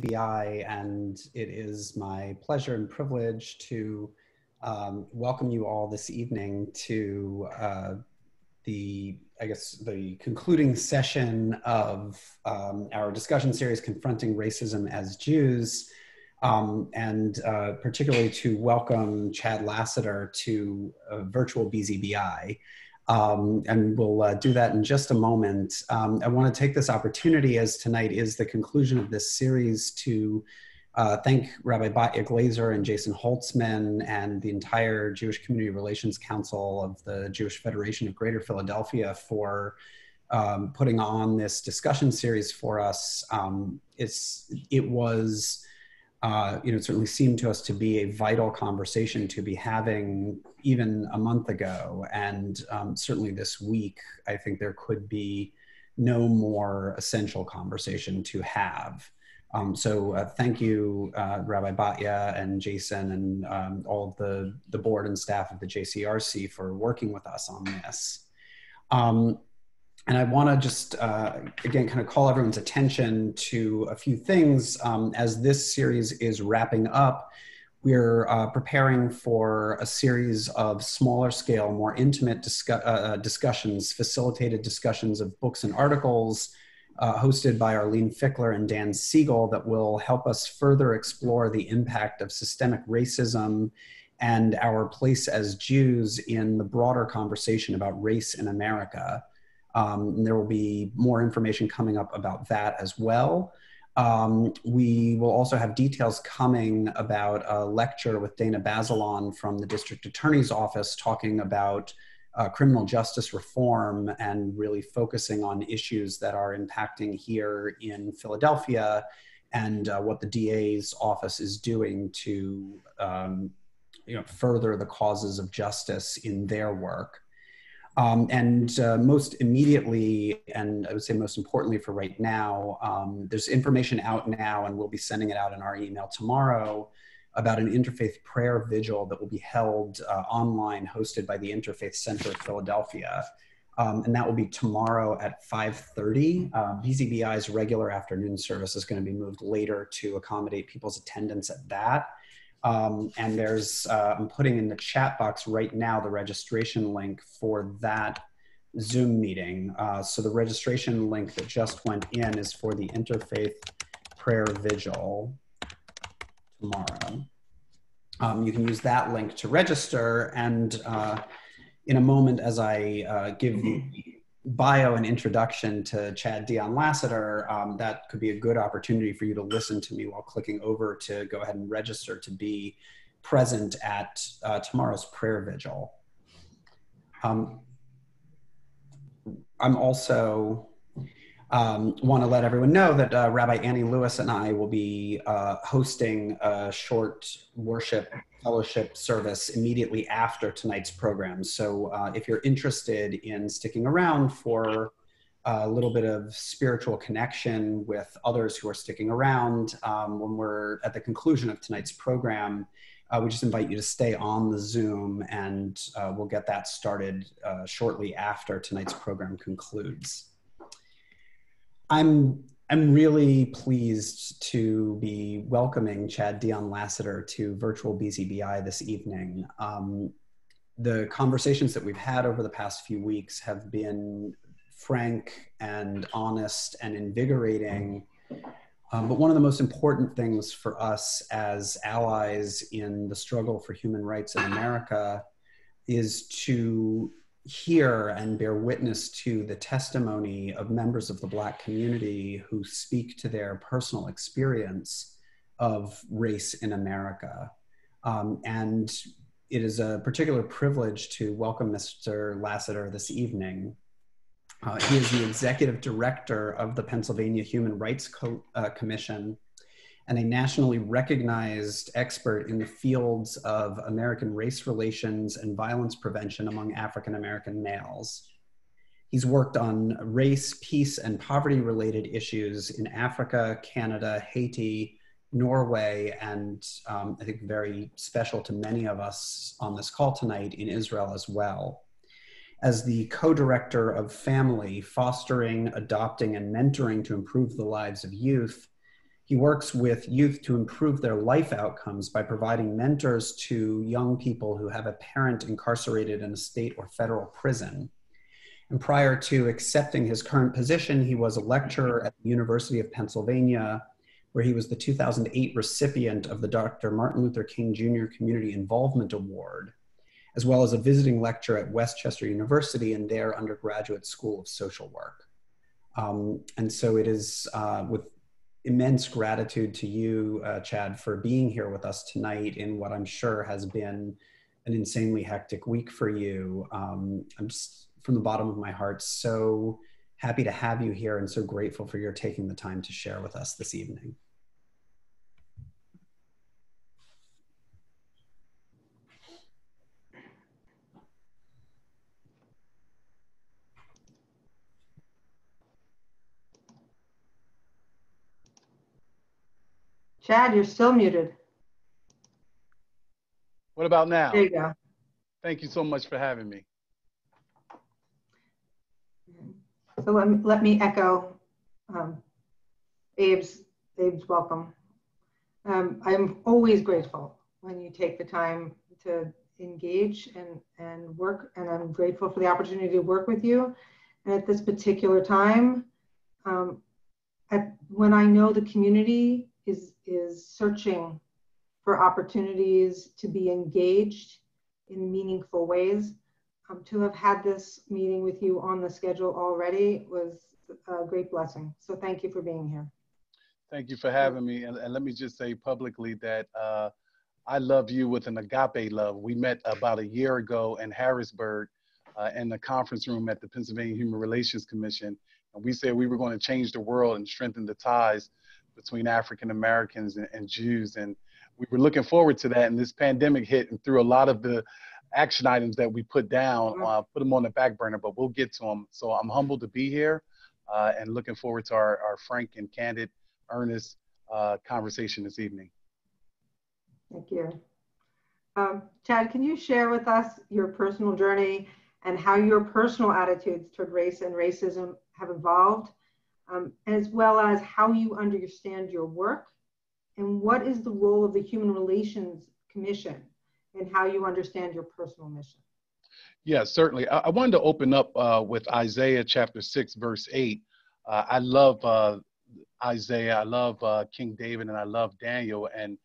BI, and it is my pleasure and privilege to um, welcome you all this evening to uh, the, I guess, the concluding session of um, our discussion series, Confronting Racism as Jews, um, and uh, particularly to welcome Chad Lassiter to uh, virtual BZBI. Um, and we'll uh, do that in just a moment. Um, I want to take this opportunity as tonight is the conclusion of this series to uh, thank Rabbi Batya Glazer and Jason Holtzman and the entire Jewish Community Relations Council of the Jewish Federation of Greater Philadelphia for um, putting on this discussion series for us. Um, it's, it was uh, you know, it certainly seemed to us to be a vital conversation to be having even a month ago. And um, certainly this week, I think there could be no more essential conversation to have. Um, so uh, thank you, uh, Rabbi Batya and Jason and um, all of the, the board and staff of the JCRC for working with us on this. And I want to just, uh, again, kind of call everyone's attention to a few things. Um, as this series is wrapping up, we're uh, preparing for a series of smaller scale, more intimate discu- uh, discussions, facilitated discussions of books and articles uh, hosted by Arlene Fickler and Dan Siegel that will help us further explore the impact of systemic racism and our place as Jews in the broader conversation about race in America. Um, there will be more information coming up about that as well. Um, we will also have details coming about a lecture with Dana Bazelon from the District Attorney's Office talking about uh, criminal justice reform and really focusing on issues that are impacting here in Philadelphia and uh, what the DA's office is doing to um, you know, further the causes of justice in their work. Um, and uh, most immediately, and I would say most importantly for right now, um, there's information out now, and we'll be sending it out in our email tomorrow about an interfaith prayer vigil that will be held uh, online, hosted by the Interfaith Center of Philadelphia. Um, and that will be tomorrow at 5.30. Uh, BZBI's regular afternoon service is going to be moved later to accommodate people's attendance at that. Um, and there's, uh, I'm putting in the chat box right now the registration link for that Zoom meeting. Uh, so the registration link that just went in is for the Interfaith Prayer Vigil tomorrow. Um, you can use that link to register. And uh, in a moment, as I uh, give the bio and introduction to Chad Dion Lassiter, um, that could be a good opportunity for you to listen to me while clicking over to go ahead and register to be present at uh, tomorrow's prayer vigil. Um, I'm also um, want to let everyone know that uh, Rabbi Annie Lewis and I will be uh, hosting a short worship fellowship service immediately after tonight's program. So uh, if you're interested in sticking around for a little bit of spiritual connection with others who are sticking around um, when we're at the conclusion of tonight's program, uh, we just invite you to stay on the Zoom and uh, we'll get that started uh, shortly after tonight's program concludes. I'm I'm really pleased to be welcoming Chad Dion Lassiter to virtual BZBI this evening. Um, the conversations that we've had over the past few weeks have been frank and honest and invigorating. Um, but one of the most important things for us as allies in the struggle for human rights in America is to hear and bear witness to the testimony of members of the Black community who speak to their personal experience of race in America. Um, and it is a particular privilege to welcome Mr. Lassiter this evening. Uh, he is the executive director of the Pennsylvania Human Rights Co uh, Commission and a nationally recognized expert in the fields of American race relations and violence prevention among African American males. He's worked on race, peace, and poverty related issues in Africa, Canada, Haiti, Norway, and um, I think very special to many of us on this call tonight in Israel as well. As the co director of Family, Fostering, Adopting, and Mentoring to Improve the Lives of Youth, He works with youth to improve their life outcomes by providing mentors to young people who have a parent incarcerated in a state or federal prison. And prior to accepting his current position, he was a lecturer at the University of Pennsylvania, where he was the 2008 recipient of the Dr. Martin Luther King Jr. Community Involvement Award, as well as a visiting lecturer at West Chester University in their undergraduate school of social work. Um, and so it is uh, with immense gratitude to you, uh, Chad, for being here with us tonight in what I'm sure has been an insanely hectic week for you. Um, I'm just from the bottom of my heart so happy to have you here and so grateful for your taking the time to share with us this evening. Chad, you're still muted. What about now? There you go. Thank you so much for having me. So let me, let me echo um, Abe's, Abe's welcome. Um, I'm always grateful when you take the time to engage and, and work, and I'm grateful for the opportunity to work with you. And at this particular time, um, at, when I know the community is, searching for opportunities to be engaged in meaningful ways. Um, to have had this meeting with you on the schedule already was a great blessing. So thank you for being here. Thank you for having me. And, and let me just say publicly that uh, I love you with an agape love. We met about a year ago in Harrisburg uh, in the conference room at the Pennsylvania Human Relations Commission. And we said we were going to change the world and strengthen the ties between African Americans and, and, Jews. And we were looking forward to that. And this pandemic hit and threw a lot of the action items that we put down, uh, put them on the back burner, but we'll get to them. So I'm humbled to be here uh, and looking forward to our, our frank and candid, earnest uh, conversation this evening. Thank you. Um, Chad, can you share with us your personal journey and how your personal attitudes toward race and racism have evolved um, as well as how you understand your work and what is the role of the Human Relations Commission and how you understand your personal mission. Yeah, certainly. I, I wanted to open up uh, with Isaiah chapter 6, verse 8. Uh, I love uh, Isaiah, I love uh, King David, and I love Daniel. And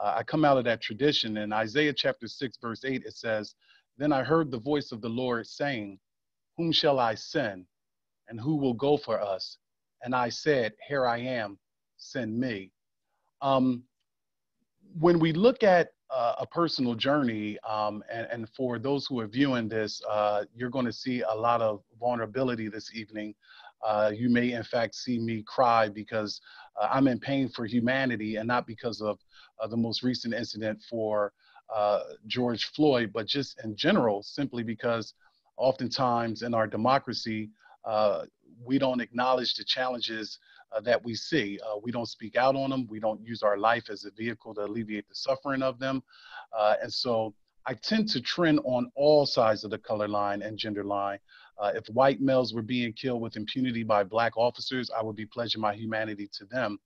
uh, I come out of that tradition. In Isaiah chapter 6, verse 8, it says, Then I heard the voice of the Lord saying, Whom shall I send? And who will go for us? And I said, Here I am, send me. Um, when we look at uh, a personal journey, um, and, and, for those who are viewing this, uh, you're going to see a lot of vulnerability this evening. Uh, you may, in fact, see me cry because uh, I'm in pain for humanity and not because of uh, the most recent incident for uh, George Floyd, but just in general, simply because oftentimes in our democracy, we don't acknowledge the challenges uh, that we see. Uh, we don't speak out on them. We don't use our life as a vehicle to alleviate the suffering of them. Uh, and so I tend to trend on all sides of the color line and gender line. Uh, if white males were being killed with impunity by black officers, I would be pledging my humanity to them.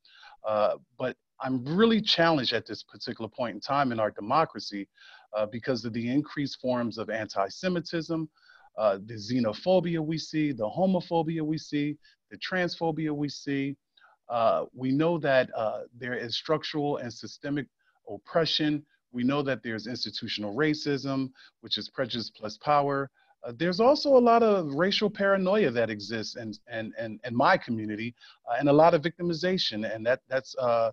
Uh, but I'm really challenged at this particular point in time in our democracy uh, because of the increased forms of anti-Semitism, uh, the xenophobia we see, the homophobia we see, the transphobia we see. Uh, we know that uh, there is structural and systemic oppression. We know that there's institutional racism, which is prejudice plus power. Uh, there's also a lot of racial paranoia that exists in, in, in, in my community uh, and a lot of victimization. And that, that's uh,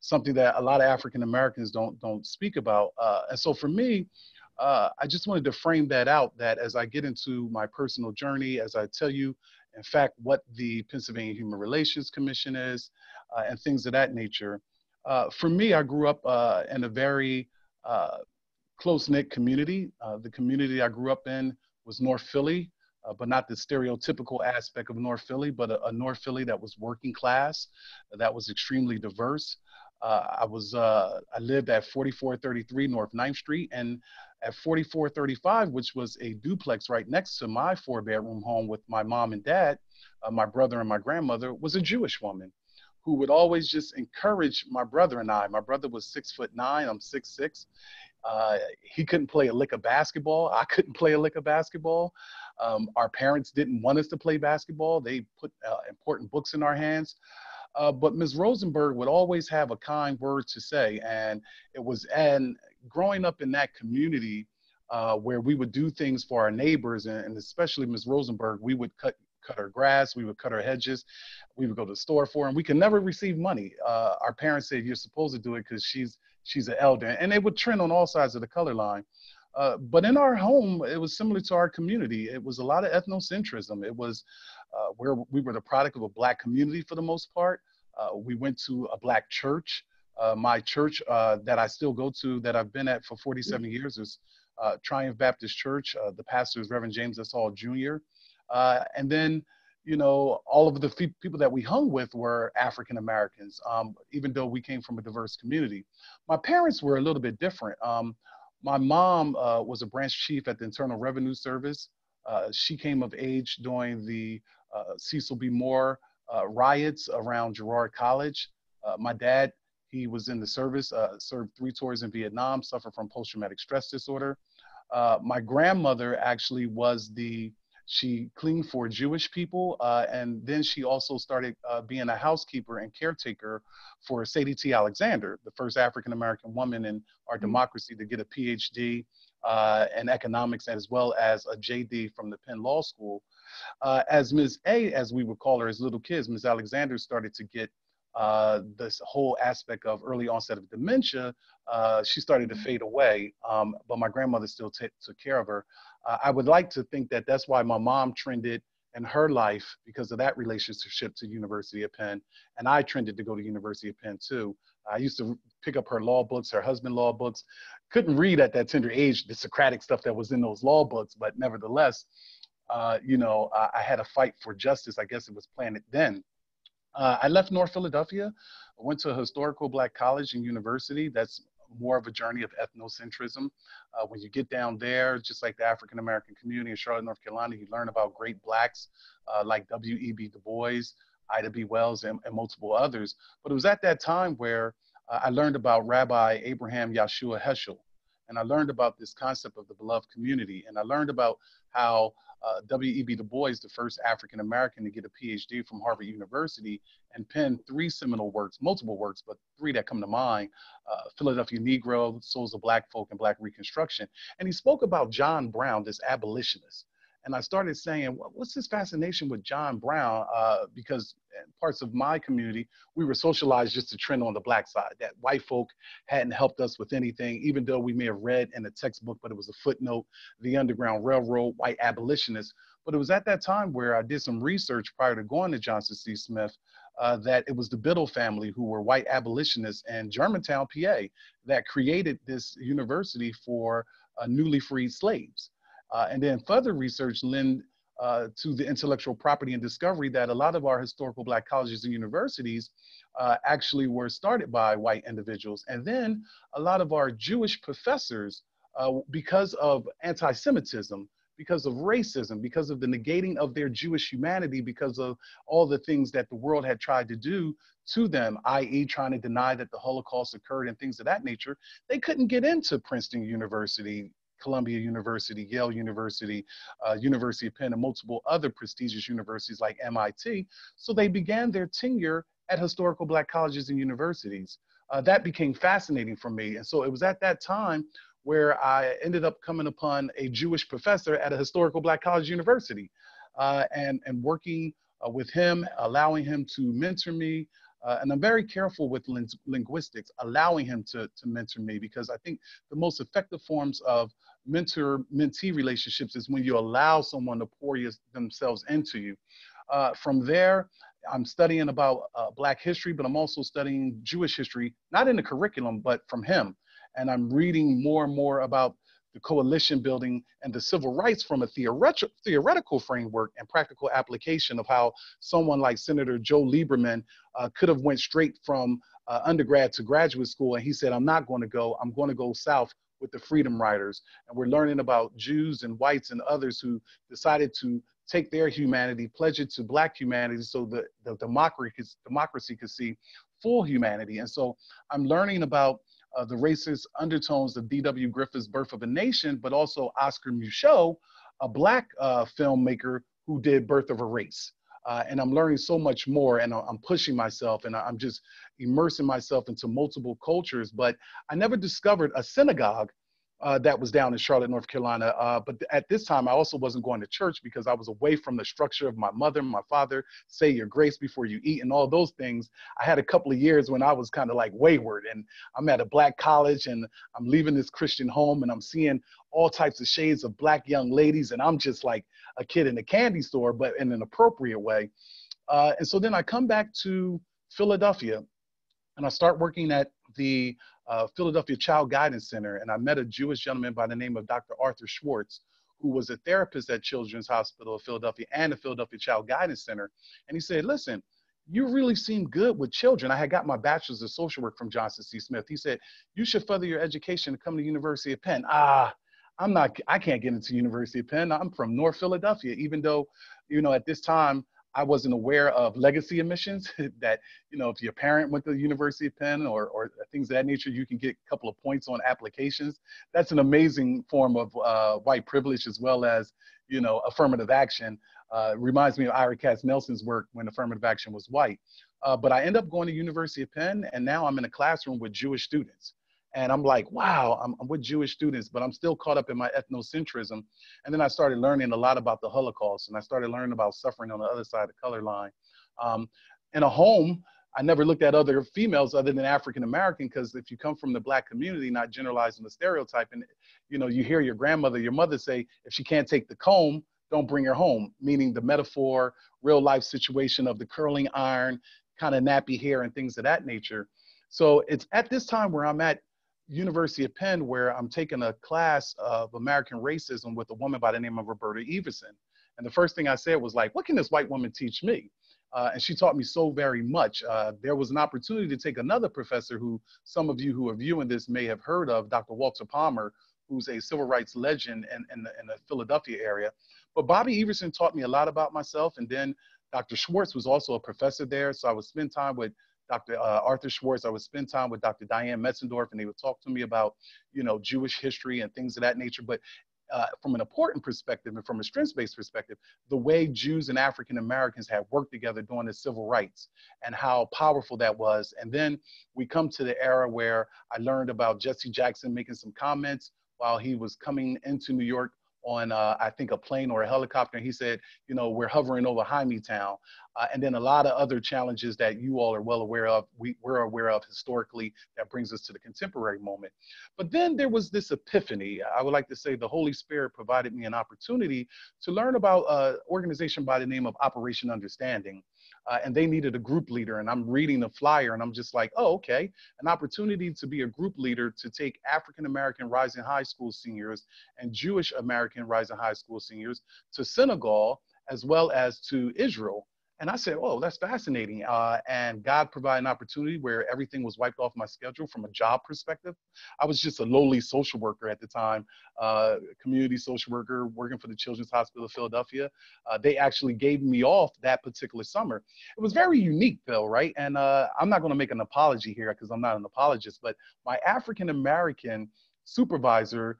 something that a lot of African Americans don't, don't speak about. and so for me, uh, I just wanted to frame that out that as I get into my personal journey, as I tell you, in fact, what the Pennsylvania Human Relations Commission is uh, and things of that nature. Uh, for me, I grew up uh, in a very uh, close knit community. Uh, the community I grew up in was North Philly, but not the stereotypical aspect of North Philly, but a, a North Philly that was working class, that was extremely diverse. I was I lived at 4433 North 9th Street, and at 4435, which was a duplex right next to my four bedroom home with my mom and dad, uh, my brother and my grandmother, was a Jewish woman who would always just encourage my brother and I. My brother was six foot nine, I'm six six. Uh, he couldn't play a lick of basketball. I couldn't play a lick of basketball. Um, our parents didn't want us to play basketball. They put uh, important books in our hands. Uh, but Ms. Rosenberg would always have a kind word to say. And it was, and growing up in that community uh, where we would do things for our neighbors, and, and especially Ms. Rosenberg, we would cut cut our grass, we would cut our hedges, we would go to the store for them. We could never receive money. Uh, our parents said you're supposed to do it because she's she's an elder, and they would trend on all sides of the color line. Uh, but in our home, it was similar to our community. It was a lot of ethnocentrism. It was uh, where we were the product of a black community for the most part. Uh, we went to a black church. Uh, my church uh, that I still go to, that I've been at for 47 years, is Triumph Baptist Church. the pastor is Reverend James S. Hall Jr. and then you know, all of the people that we hung with were African Americans, um, even though we came from a diverse community. My parents were a little bit different. Um, my mom uh, was a branch chief at the Internal Revenue Service. Uh, she came of age during the uh, Cecil B. Moore uh, riots around Girard College. Uh, my dad, he was in the service, uh, served three tours in Vietnam, suffered from post-traumatic stress disorder. my grandmother actually was the she cleaned for Jewish people, uh, and then she also started uh, being a housekeeper and caretaker for Sadie T. Alexander, the first African American woman in our mm-hmm. democracy to get a PhD uh, in economics as well as a JD from the Penn Law School. Uh, as Ms. A, as we would call her as little kids, Ms. Alexander started to get uh, this whole aspect of early onset of dementia, uh, she started to mm-hmm. fade away. Um, but my grandmother still t- took care of her. Uh, I would like to think that that's why my mom trended in her life because of that relationship to University of Penn, and I trended to go to University of Penn too. I used to pick up her law books, her husband law books. Couldn't read at that tender age the Socratic stuff that was in those law books, but nevertheless, uh, you know, I, I had a fight for justice. I guess it was planted then. Uh, I left North Philadelphia, I went to a historical black college and university. That's more of a journey of ethnocentrism. Uh, when you get down there, just like the African American community in Charlotte, North Carolina, you learn about great blacks uh, like W.E.B. Du Bois, Ida B. Wells, and, and, multiple others. But it was at that time where uh, I learned about Rabbi Abraham Joshua Heschel. And I learned about this concept of the beloved community. And I learned about how uh, W.E.B. Du Bois, the first African American to get a PhD from Harvard University, and penned three seminal works, multiple works, but three that come to mind uh, Philadelphia Negro, Souls of Black Folk, and Black Reconstruction. And he spoke about John Brown, this abolitionist. And I started saying, what's this fascination with John Brown? Uh, because parts of my community, we were socialized just to trend on the black side, that white folk hadn't helped us with anything, even though we may have read in a textbook, but it was a footnote, the Underground Railroad, white abolitionists. But it was at that time where I did some research prior to going to Johnson C. Smith uh, that it was the Biddle family who were white abolitionists in Germantown, PA, that created this university for uh, newly freed slaves. Uh, and then further research lend uh, to the intellectual property and discovery that a lot of our historical black colleges and universities uh, actually were started by white individuals. And then a lot of our Jewish professors, uh, because of anti-Semitism, because of racism, because of the negating of their Jewish humanity, because of all the things that the world had tried to do to them, i.e., trying to deny that the Holocaust occurred and things of that nature, they couldn't get into Princeton University, Columbia University, Yale University, uh, University of Penn, and multiple other prestigious universities like MIT. So they began their tenure at historical black colleges and universities. Uh, that became fascinating for me. And so it was at that time where I ended up coming upon a Jewish professor at a historical black college university uh, and, and working uh, with him, allowing him to mentor me, uh, and I'm very careful with ling linguistics, allowing him to, to mentor me because I think the most effective forms of mentor mentee relationships is when you allow someone to pour your, themselves into you. Uh, from there, I'm studying about uh, Black history, but I'm also studying Jewish history, not in the curriculum, but from him. And I'm reading more and more about the coalition building and the civil rights from a theoretical, theoretical framework and practical application of how someone like Senator Joe Lieberman uh, could have went straight from uh, undergrad to graduate school. And he said, I'm not going to go, I'm going to go south with the Freedom Riders. And we're learning about Jews and whites and others who decided to take their humanity, pledge it to Black humanity, so that the democracy democracy could see full humanity. And so I'm learning about uh, the racist undertones of D.W. Griffith's Birth of a Nation, but also Oscar Micheaux, a Black uh, filmmaker who did Birth of a Race. Uh, and I'm learning so much more, and I'm pushing myself, and I'm just immersing myself into multiple cultures. But I never discovered a synagogue uh, that was down in Charlotte, North Carolina. Uh, but at this time, I also wasn't going to church because I was away from the structure of my mother, my father, say your grace before you eat, and all those things. I had a couple of years when I was kind of like wayward, and I'm at a black college, and I'm leaving this Christian home, and I'm seeing all types of shades of black young ladies, and I'm just like a kid in a candy store, but in an appropriate way. Uh, and so then I come back to Philadelphia, and I start working at the uh, Philadelphia Child Guidance Center, and I met a Jewish gentleman by the name of Dr. Arthur Schwartz, who was a therapist at Children's Hospital of Philadelphia and the Philadelphia Child Guidance Center. And he said, Listen, you really seem good with children. I had got my bachelor's of social work from Johnson C. Smith. He said, You should further your education to come to University of Penn. Ah, I'm not, I can't get into University of Penn. I'm from North Philadelphia, even though, you know, at this time, I wasn't aware of legacy admissions that, you know, if your parent went to the University of Penn or, or things of that nature, you can get a couple of points on applications. That's an amazing form of uh, white privilege as well as, you know, affirmative action. Uh, reminds me of Ira Katznelson's work when affirmative action was white. Uh, but I end up going to University of Penn and now I'm in a classroom with Jewish students. And I'm like, wow, I'm, I'm, with Jewish students, but I'm still caught up in my ethnocentrism. And then I started learning a lot about the Holocaust and I started learning about suffering on the other side of the color line. Um, in a home, I never looked at other females other than African American because if you come from the black community, not generalizing the stereotype, and you know, you hear your grandmother, your mother say, if she can't take the comb, don't bring her home, meaning the metaphor, real life situation of the curling iron, kind of nappy hair and things of that nature. So it's at this time where I'm at University of Penn where I'm taking a class of American racism with a woman by the name of Roberta Everson. And the first thing I said was like, what can this white woman teach me? Uh, and she taught me so very much. Uh, there was an opportunity to take another professor who some of you who are viewing this may have heard of, Dr. Walter Palmer, who's a civil rights legend in, in, the, in the Philadelphia area. But Bobby Everson taught me a lot about myself. And then Dr. Schwartz was also a professor there. So I would spend time with Dr. Uh, Arthur Schwartz. I would spend time with Dr. Diane Metzendorf, and they would talk to me about, you know, Jewish history and things of that nature. But uh, from an important perspective and from a strengths-based perspective, the way Jews and African Americans have worked together during the civil rights and how powerful that was. And then we come to the era where I learned about Jesse Jackson making some comments while he was coming into New York on uh, I think a plane or a helicopter. And he said, you know, we're hovering over Town, uh, and then a lot of other challenges that you all are well aware of. We, we're aware of historically that brings us to the contemporary moment. But then there was this epiphany. I would like to say the Holy Spirit provided me an opportunity to learn about an organization by the name of Operation Understanding uh, and they needed a group leader. And I'm reading the flyer and I'm just like, oh, okay, an opportunity to be a group leader to take African American rising high school seniors and Jewish American rising high school seniors to Senegal as well as to Israel and I said, oh, that's fascinating. Uh, and God provided an opportunity where everything was wiped off my schedule from a job perspective. I was just a lowly social worker at the time, uh, community social worker working for the Children's Hospital of Philadelphia. Uh, they actually gave me off that particular summer. It was very unique, Bill, right? And uh, I'm not going to make an apology here because I'm not an apologist, but my African American supervisor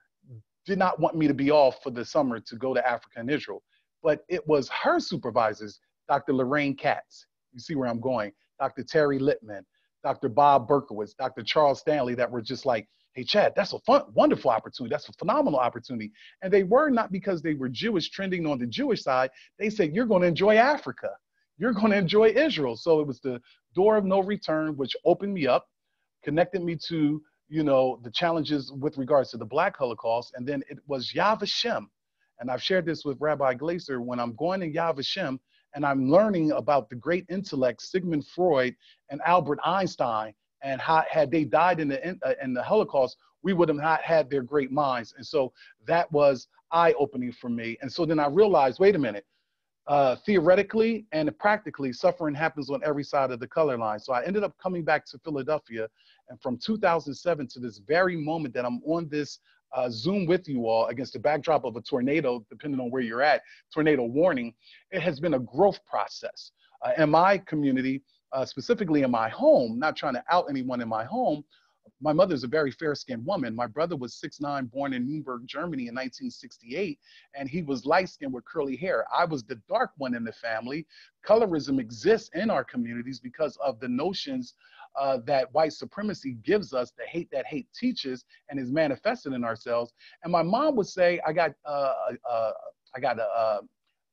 did not want me to be off for the summer to go to Africa and Israel. But it was her supervisors Dr. Lorraine Katz. You see where I'm going. Dr. Terry Littman, Dr. Bob Berkowitz, Dr. Charles Stanley that were just like, hey, Chad, that's a fun, wonderful opportunity. That's a phenomenal opportunity. And they were not because they were Jewish, trending on the Jewish side. They said, you're going to enjoy Africa. You're going to enjoy Israel. So it was the door of no return, which opened me up, connected me to, you know, the challenges with regards to the Black Holocaust. And then it was Yad. And I've shared this with Rabbi Glazer. When I'm going to Yad and I'm learning about the great intellects Sigmund Freud and Albert Einstein, and how had they died in the in, uh, in the Holocaust, we would have not had their great minds. And so that was eye-opening for me. And so then I realized, wait a minute, uh, theoretically and practically, suffering happens on every side of the color line. So I ended up coming back to Philadelphia, and from 2007 to this very moment that I'm on this uh, Zoom with you all against the backdrop of a tornado, depending on where you're at, tornado warning, it has been a growth process. Uh, in my community, uh, specifically in my home, not trying to out anyone in my home, my mother's a very fair-skinned woman. My brother was 6'9", born in Nuremberg, Germany in 1968, and he was light-skinned with curly hair. I was the dark one in the family. Colorism exists in our communities because of the notions uh, that white supremacy gives us, the hate that hate teaches and is manifested in ourselves. And my mom would say, I got, uh, uh, I got a, uh,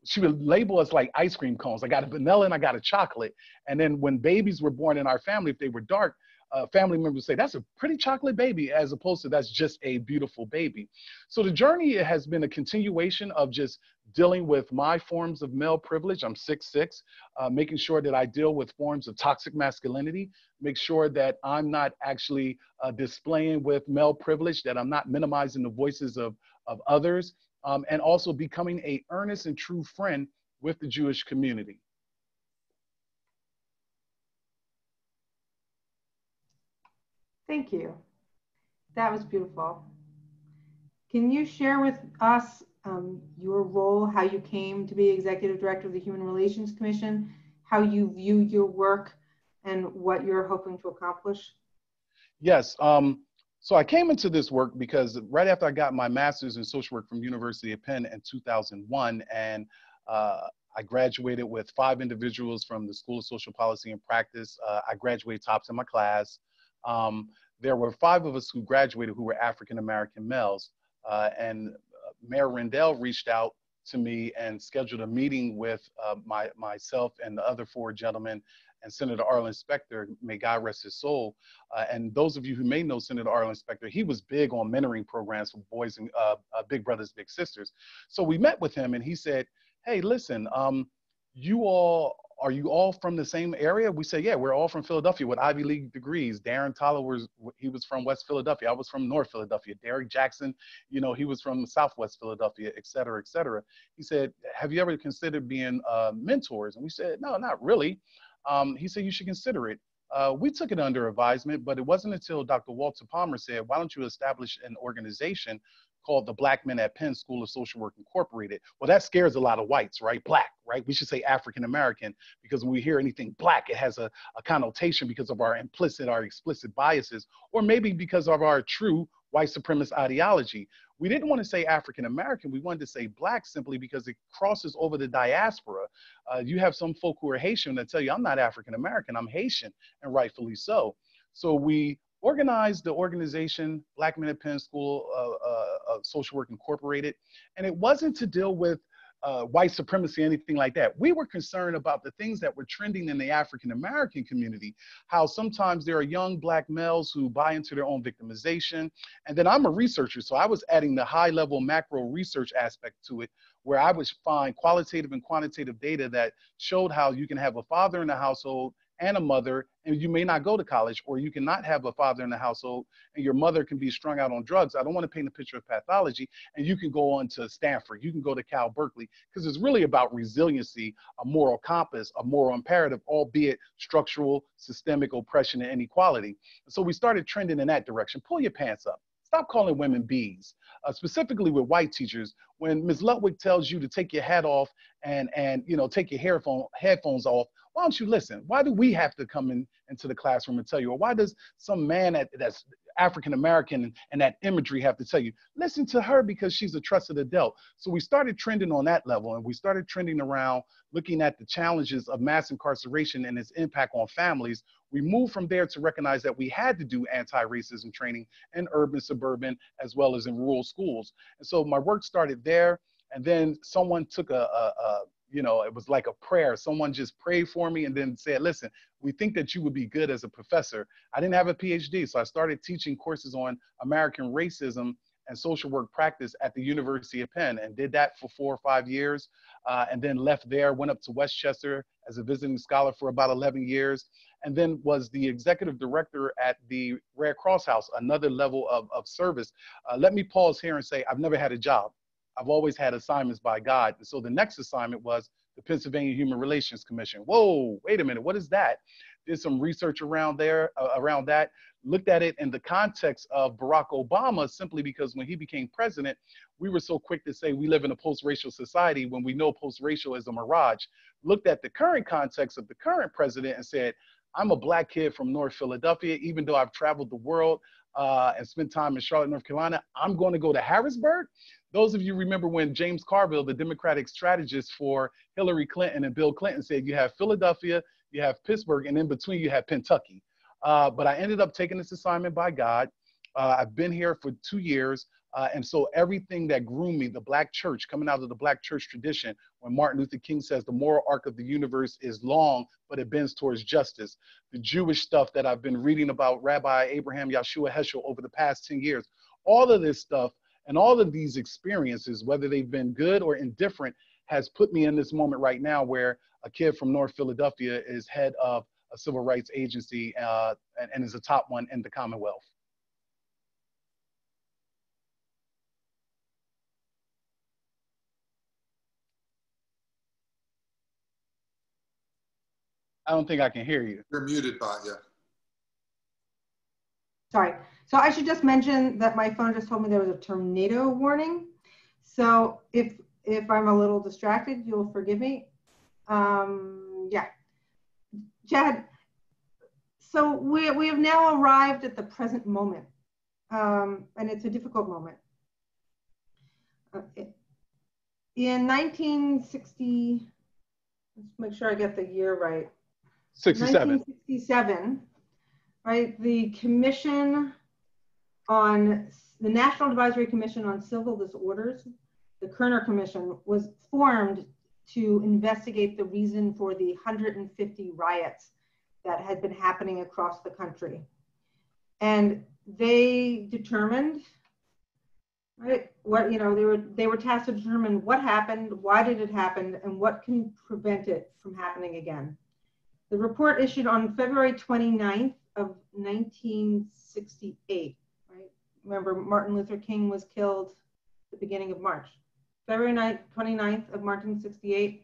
she would label us like ice cream cones. I got a vanilla and I got a chocolate. And then when babies were born in our family, if they were dark, uh, family members say that's a pretty chocolate baby as opposed to that's just a beautiful baby. So the journey has been a continuation of just dealing with my forms of male privilege. I'm six six uh, making sure that i deal with forms of toxic masculinity make sure that i'm not actually uh, displaying with male privilege that i'm not minimizing the voices of, of others um, and also becoming a earnest and true friend with the jewish community Thank you. That was beautiful. Can you share with us um, your role, how you came to be executive director of the Human Relations Commission, how you view your work, and what you're hoping to accomplish? Yes. Um, so I came into this work because right after I got my master's in social work from University of Penn in 2001, and uh, I graduated with five individuals from the School of Social Policy and Practice. Uh, I graduated tops in my class. Um, there were five of us who graduated who were African American males. Uh, and uh, Mayor Rendell reached out to me and scheduled a meeting with uh, my, myself and the other four gentlemen and Senator Arlen Specter, may God rest his soul. Uh, and those of you who may know Senator Arlen Specter, he was big on mentoring programs for boys and uh, uh, big brothers, big sisters. So we met with him and he said, hey, listen, um, you all are you all from the same area? We say, yeah, we're all from Philadelphia with Ivy League degrees. Darren Tyler was, he was from West Philadelphia. I was from North Philadelphia. Derek Jackson, you know, he was from Southwest Philadelphia, et cetera, et cetera. He said, have you ever considered being uh, mentors? And we said, no, not really. Um, he said, you should consider it. Uh, we took it under advisement, but it wasn't until Dr. Walter Palmer said, why don't you establish an organization called the Black Men at Penn School of Social Work Incorporated. Well, that scares a lot of whites, right? Black, right? We should say African American because when we hear anything black, it has a, a connotation because of our implicit, our explicit biases, or maybe because of our true white supremacist ideology. We didn't want to say African American, we wanted to say black simply because it crosses over the diaspora. Uh, you have some folk who are Haitian that tell you, I'm not African American, I'm Haitian, and rightfully so. So we organized the organization Black Men at Penn School uh, uh, of Social Work Incorporated, and it wasn't to deal with uh, white supremacy, anything like that. We were concerned about the things that were trending in the African American community, how sometimes there are young black males who buy into their own victimization. And then I'm a researcher, so I was adding the high level macro research aspect to it, where I would find qualitative and quantitative data that showed how you can have a father in the household and a mother, and you may not go to college, or you cannot have a father in the household, and your mother can be strung out on drugs. I don't want to paint a picture of pathology, and you can go on to Stanford, you can go to Cal Berkeley, because it's really about resiliency, a moral compass, a moral imperative, albeit structural, systemic oppression and inequality. So we started trending in that direction. Pull your pants up. Stop calling women bees, uh, specifically with white teachers. When Ms. Lutwig tells you to take your hat off and and you know take your headphone headphones off, why don't you listen? Why do we have to come in into the classroom and tell you, or why does some man that, that's African American and, and, that imagery have to tell you, listen to her because she's a trusted adult. So we started trending on that level and we started trending around looking at the challenges of mass incarceration and its impact on families. We moved from there to recognize that we had to do anti-racism training in urban, suburban, as well as in rural schools. And so my work started there. And then someone took a, a, a you know, it was like a prayer. Someone just prayed for me and then said, listen, we think that you would be good as a professor. I didn't have a PhD, so I started teaching courses on American racism and social work practice at the University of Penn and did that for four or five years. Uh, and then left there, went up to West Chester as a visiting scholar for about 11 years, and then was the executive director at the Red Cross House, another level of, of service. Uh, let me pause here and say, I've never had a job. I've always had assignments by God. And so the next assignment was the Pennsylvania Human Relations Commission. Whoa, wait a minute, what is that? Did some research around there, uh, around that, looked at it in the context of Barack Obama simply because when he became president, we were so quick to say we live in a post-racial society when we know post-racial is a mirage. Looked at the current context of the current president and said, I'm a black kid from North Philadelphia, even though I've traveled the world uh, and spent time in Charlotte, North Carolina, I'm going to go to Harrisburg. Those of you remember when James Carville, the Democratic strategist for Hillary Clinton and Bill Clinton, said you have Philadelphia, you have Pittsburgh, and in between you have Kentucky. Uh, but I ended up taking this assignment by God. Uh, I've been here for two years. Uh, and so everything that grew me, the black church, coming out of the black church tradition, when Martin Luther King says the moral arc of the universe is long, but it bends towards justice. The Jewish stuff that I've been reading about Rabbi Abraham Joshua Heschel over the past 10 years, all of this stuff and all of these experiences, whether they've been good or indifferent, has put me in this moment right now where a kid from North Philadelphia is head of a civil rights agency uh, and, and is a top one in the Commonwealth. I don't think I can hear you. You're muted, Batya. Sorry. So I should just mention that my phone just told me there was a tornado warning. So if if I'm a little distracted, you'll forgive me. Um, yeah. Chad, so we, we have now arrived at the present moment, um, and it's a difficult moment. Uh, in 1960, let's make sure I get the year right. 67. 1967, right? The Commission on the National Advisory Commission on Civil Disorders, the Kerner Commission, was formed to investigate the reason for the 150 riots that had been happening across the country. And they determined, right, what, you know, they were, they were tasked to determine what happened, why did it happen, and what can prevent it from happening again. The report issued on February 29th of 1968, right? Remember, Martin Luther King was killed at the beginning of March. February 9th, 29th of 1968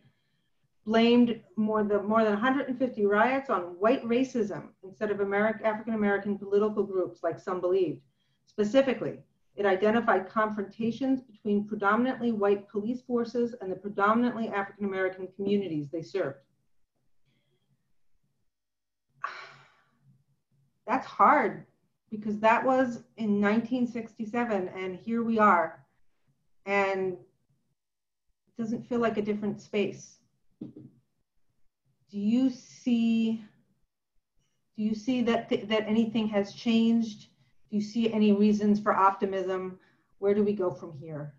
blamed more, the, more than 150 riots on white racism instead of American, African American political groups like some believed. Specifically, it identified confrontations between predominantly white police forces and the predominantly African American communities they served. That's hard because that was in 1967 and here we are. And it doesn't feel like a different space. Do you see do you see that th- that anything has changed? Do you see any reasons for optimism? Where do we go from here?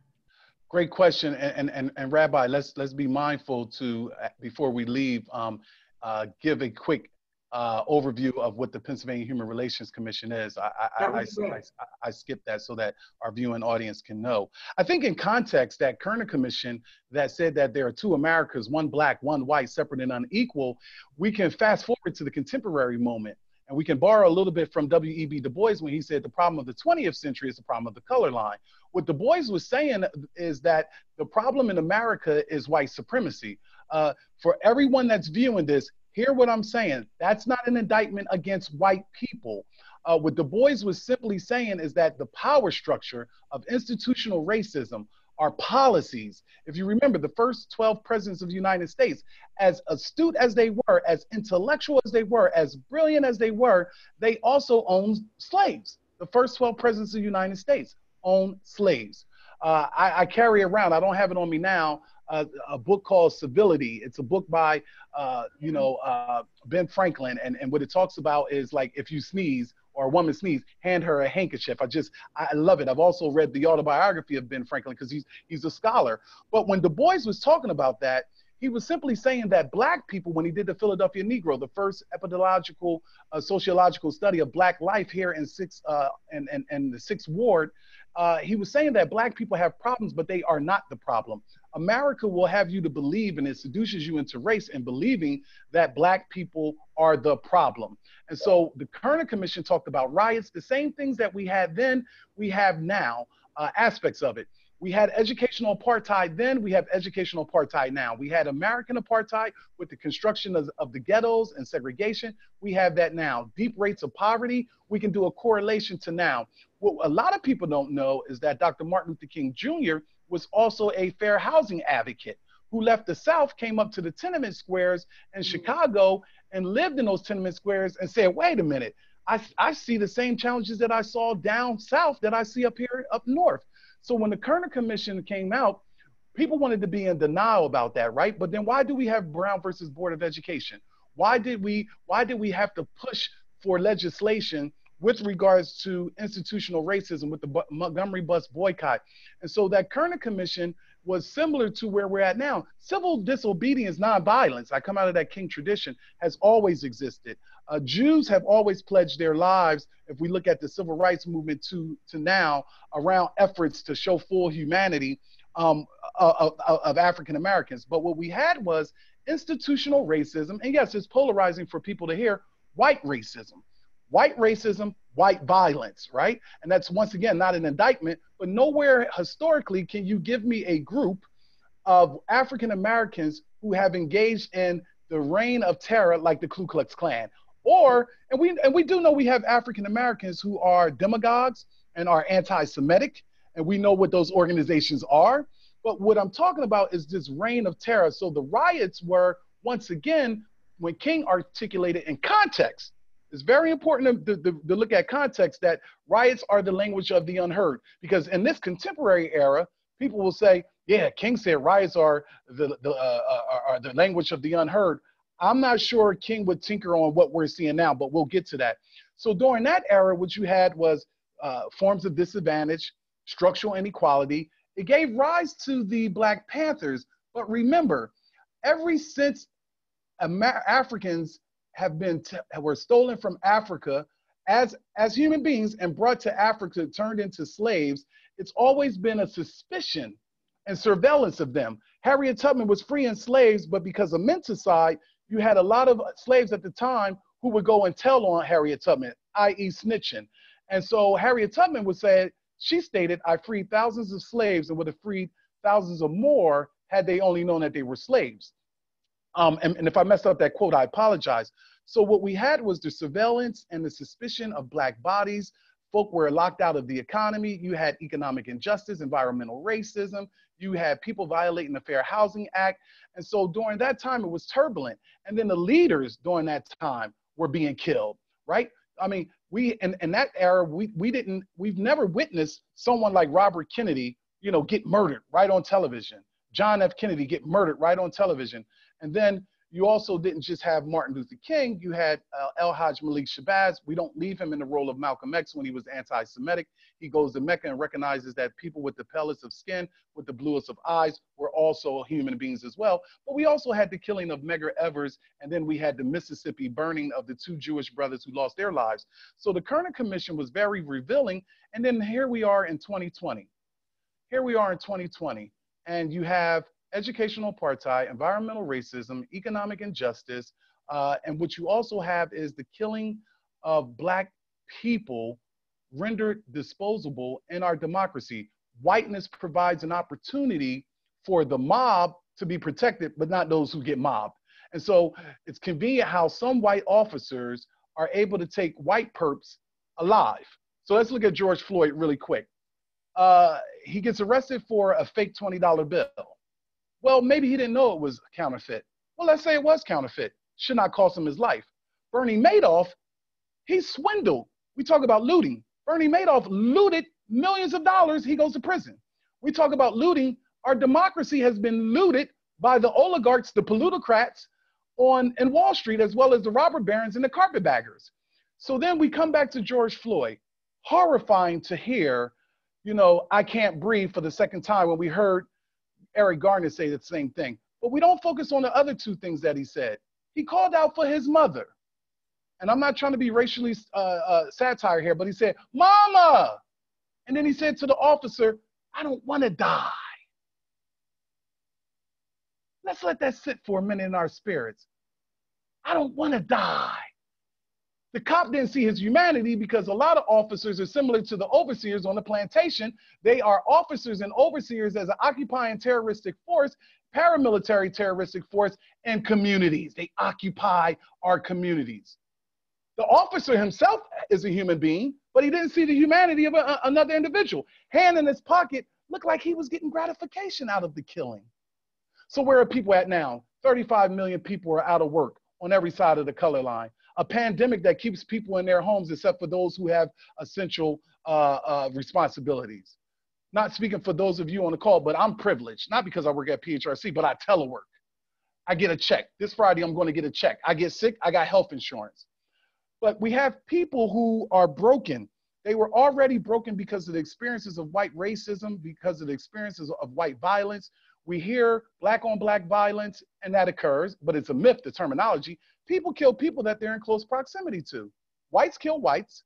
Great question and and and, rabbi let's let's be mindful to uh, before we leave um, uh, give a quick uh, overview of what the Pennsylvania Human Relations Commission is. I, I, I, I, I skipped that so that our viewing audience can know. I think in context, that Kerner Commission that said that there are two Americas, one black, one white, separate and unequal, we can fast forward to the contemporary moment. And we can borrow a little bit from W.E.B. Du Bois when he said the problem of the 20th century is the problem of the color line. What Du Bois was saying is that the problem in America is white supremacy. Uh, for everyone that's viewing this, Hear what I'm saying. That's not an indictment against white people. Uh, what Du Bois was simply saying is that the power structure of institutional racism are policies. If you remember, the first 12 presidents of the United States, as astute as they were, as intellectual as they were, as brilliant as they were, they also owned slaves. The first 12 presidents of the United States owned slaves. Uh, I, I, carry around, I don't have it on me now, uh, a book called Civility. It's a book by, uh, you know, uh, Ben Franklin. And, and what it talks about is like if you sneeze or a woman sneeze, hand her a handkerchief. I just, I love it. I've also read the autobiography of Ben Franklin because he's, he's a scholar. But when Du Bois was talking about that, he was simply saying that black people, when he did the Philadelphia Negro, the first epidemiological, uh, sociological study of black life here in six uh, and, and, and the sixth ward, uh, he was saying that black people have problems, but they are not the problem. America will have you to believe, and it seduces you into race and believing that black people are the problem. And so the Kerner Commission talked about riots, the same things that we had then, we have now, uh, aspects of it. We had educational apartheid then, we have educational apartheid now. We had American apartheid with the construction of, of the ghettos and segregation. We have that now. Deep rates of poverty, we can do a correlation to now. What a lot of people don't know is that Dr. Martin Luther King Jr. was also a fair housing advocate who left the South, came up to the tenement squares in mm. Chicago and lived in those tenement squares and said, wait a minute, I, I see the same challenges that I saw down south that I see up here up north. So when the Kerner Commission came out, people wanted to be in denial about that, right? But then why do we have Brown versus Board of Education? Why did we why did we have to push for legislation with regards to institutional racism with the Montgomery bus boycott? And so that Kerner Commission was similar to where we're at now. Civil disobedience, nonviolence, I come out of that King tradition, has always existed. Uh, Jews have always pledged their lives, if we look at the civil rights movement to, to now, around efforts to show full humanity um, of, of African Americans. But what we had was institutional racism, and yes, it's polarizing for people to hear white racism. White racism, white violence, right? And that's once again not an indictment, but nowhere historically can you give me a group of African Americans who have engaged in the reign of terror like the Ku Klux Klan. Or, and we and we do know we have African Americans who are demagogues and are anti-Semitic, and we know what those organizations are. But what I'm talking about is this reign of terror. So the riots were once again when King articulated in context it's very important to, to, to, look at context that riots are the language of the unheard. Because in this contemporary era, people will say, yeah, King said riots are the, the, uh, uh are the language of the unheard. I'm not sure King would tinker on what we're seeing now, but we'll get to that. So during that era, what you had was uh, forms of disadvantage, structural inequality. It gave rise to the Black Panthers. But remember, every since Amer- Africans have been t- were stolen from Africa as as human beings and brought to Africa, turned into slaves. It's always been a suspicion and surveillance of them. Harriet Tubman was freeing slaves, but because of menticide, you had a lot of slaves at the time who would go and tell on Harriet Tubman, i.e., snitching. And so Harriet Tubman would say, she stated, I freed thousands of slaves and would have freed thousands of more had they only known that they were slaves. Um, and, and if I messed up that quote, I apologize. So what we had was the surveillance and the suspicion of black bodies. Folk were locked out of the economy. You had economic injustice, environmental racism. You had people violating the Fair Housing Act. And so during that time, it was turbulent. And then the leaders during that time were being killed, right? I mean, we in, in that era, we, we didn't, we've never witnessed someone like Robert Kennedy, you know, get murdered right on television. John F. Kennedy get murdered right on television. And then you also didn't just have Martin Luther King, you had uh, El Hajj Malik Shabazz. We don't leave him in the role of Malcolm X when he was anti Semitic. He goes to Mecca and recognizes that people with the palest of skin, with the bluest of eyes, were also human beings as well. But we also had the killing of Medgar Evers, and then we had the Mississippi burning of the two Jewish brothers who lost their lives. So the Kerner Commission was very revealing. And then here we are in 2020. Here we are in 2020, and you have educational apartheid, environmental racism, economic injustice, uh, and what you also have is the killing of Black people rendered disposable in our democracy. Whiteness provides an opportunity for the mob to be protected, but not those who get mobbed. And so it's convenient how some white officers are able to take white perps alive. So let's look at George Floyd really quick. Uh, he gets arrested for a fake $20 bill. Well, maybe he didn't know it was counterfeit. Well, let's say it was counterfeit. Should not cost him his life. Bernie Madoff, he swindled. We talk about looting. Bernie Madoff looted millions of dollars. He goes to prison. We talk about looting. Our democracy has been looted by the oligarchs, the plutocrats on in Wall Street, as well as the robber barons and the carpetbaggers. So then we come back to George Floyd. Horrifying to hear, you know, I can't breathe for the second time when we heard Eric Garner say the same thing. But we don't focus on the other two things that he said. He called out for his mother. And I'm not trying to be racially uh, uh, satire here, but he said, Mama! And then he said to the officer, I don't want to die. Let's let that sit for a minute in our spirits. I don't want to die. The cop didn't see his humanity because a lot of officers are similar to the overseers on the plantation. They are officers and overseers as an occupying terroristic force, paramilitary terroristic force, and communities. They occupy our communities. The officer himself is a human being, but he didn't see the humanity of a, another individual. Hand in his pocket looked like he was getting gratification out of the killing. So where are people at now? 35 million people are out of work on every side of the color line. A pandemic that keeps people in their homes except for those who have essential uh, uh, responsibilities. Not speaking for those of you on the call, but I'm privileged, not because I work at PHRC, but I telework. I get a check. This Friday, I'm going to get a check. I get sick, I got health insurance. But we have people who are broken. They were already broken because of the experiences of white racism, because of the experiences of white violence. We hear black on black violence, and that occurs, but it's a myth, the terminology. People kill people that they're in close proximity to. Whites kill whites,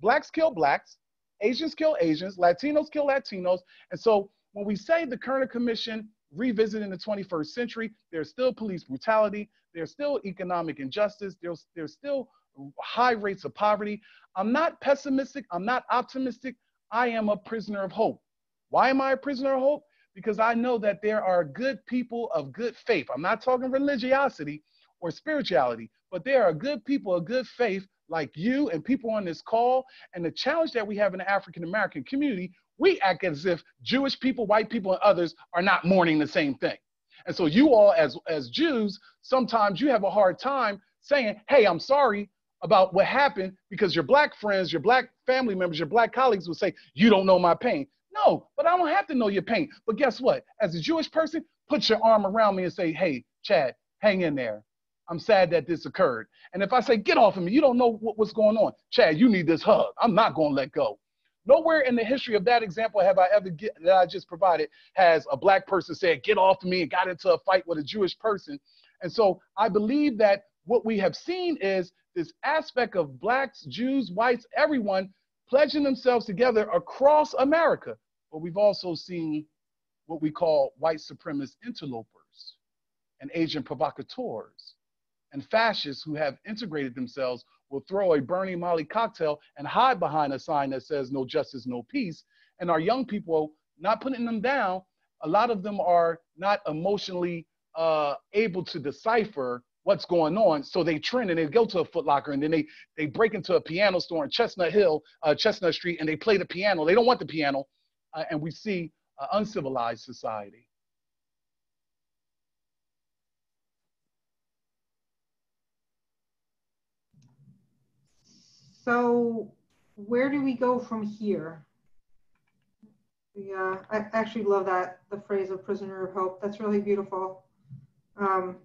blacks kill blacks, Asians kill Asians, Latinos kill Latinos. And so when we say the Kerner Commission revisiting the 21st century, there's still police brutality, there's still economic injustice, there's, there's still high rates of poverty. I'm not pessimistic, I'm not optimistic. I am a prisoner of hope. Why am I a prisoner of hope? because I know that there are good people of good faith. I'm not talking religiosity or spirituality, but there are good people of good faith like you and people on this call. And the challenge that we have in the African American community, we act as if Jewish people, white people, and others are not mourning the same thing. And so you all, as, as Jews, sometimes you have a hard time saying, hey, I'm sorry about what happened because your black friends, your black family members, your black colleagues will say, you don't know my pain. No, but I don't have to know your pain. But guess what? As a Jewish person, put your arm around me and say, hey, Chad, hang in there. I'm sad that this occurred. And if I say, get off of me, you don't know what, what's going on. Chad, you need this hug. I'm not going to let go. Nowhere in the history of that example have I ever get, that I just provided has a black person said, get off of me and got into a fight with a Jewish person. And so I believe that what we have seen is this aspect of blacks, Jews, whites, everyone pledging themselves together across America. But we've also seen what we call white supremacist interlopers and agent provocateurs and fascists who have integrated themselves will throw a Bernie Molly cocktail and hide behind a sign that says no justice, no peace. And our young people, not putting them down, a lot of them are not emotionally uh, able to decipher what's going on. So they trend and they go to a Footlocker and then they they break into a piano store in Chestnut Hill, uh, Chestnut Street, and they play the piano. They don't want the piano, uh, and we see uh, uncivilized society. So where do we go from here? Yeah, I actually love that, the phrase of prisoner of hope. That's really beautiful. Um,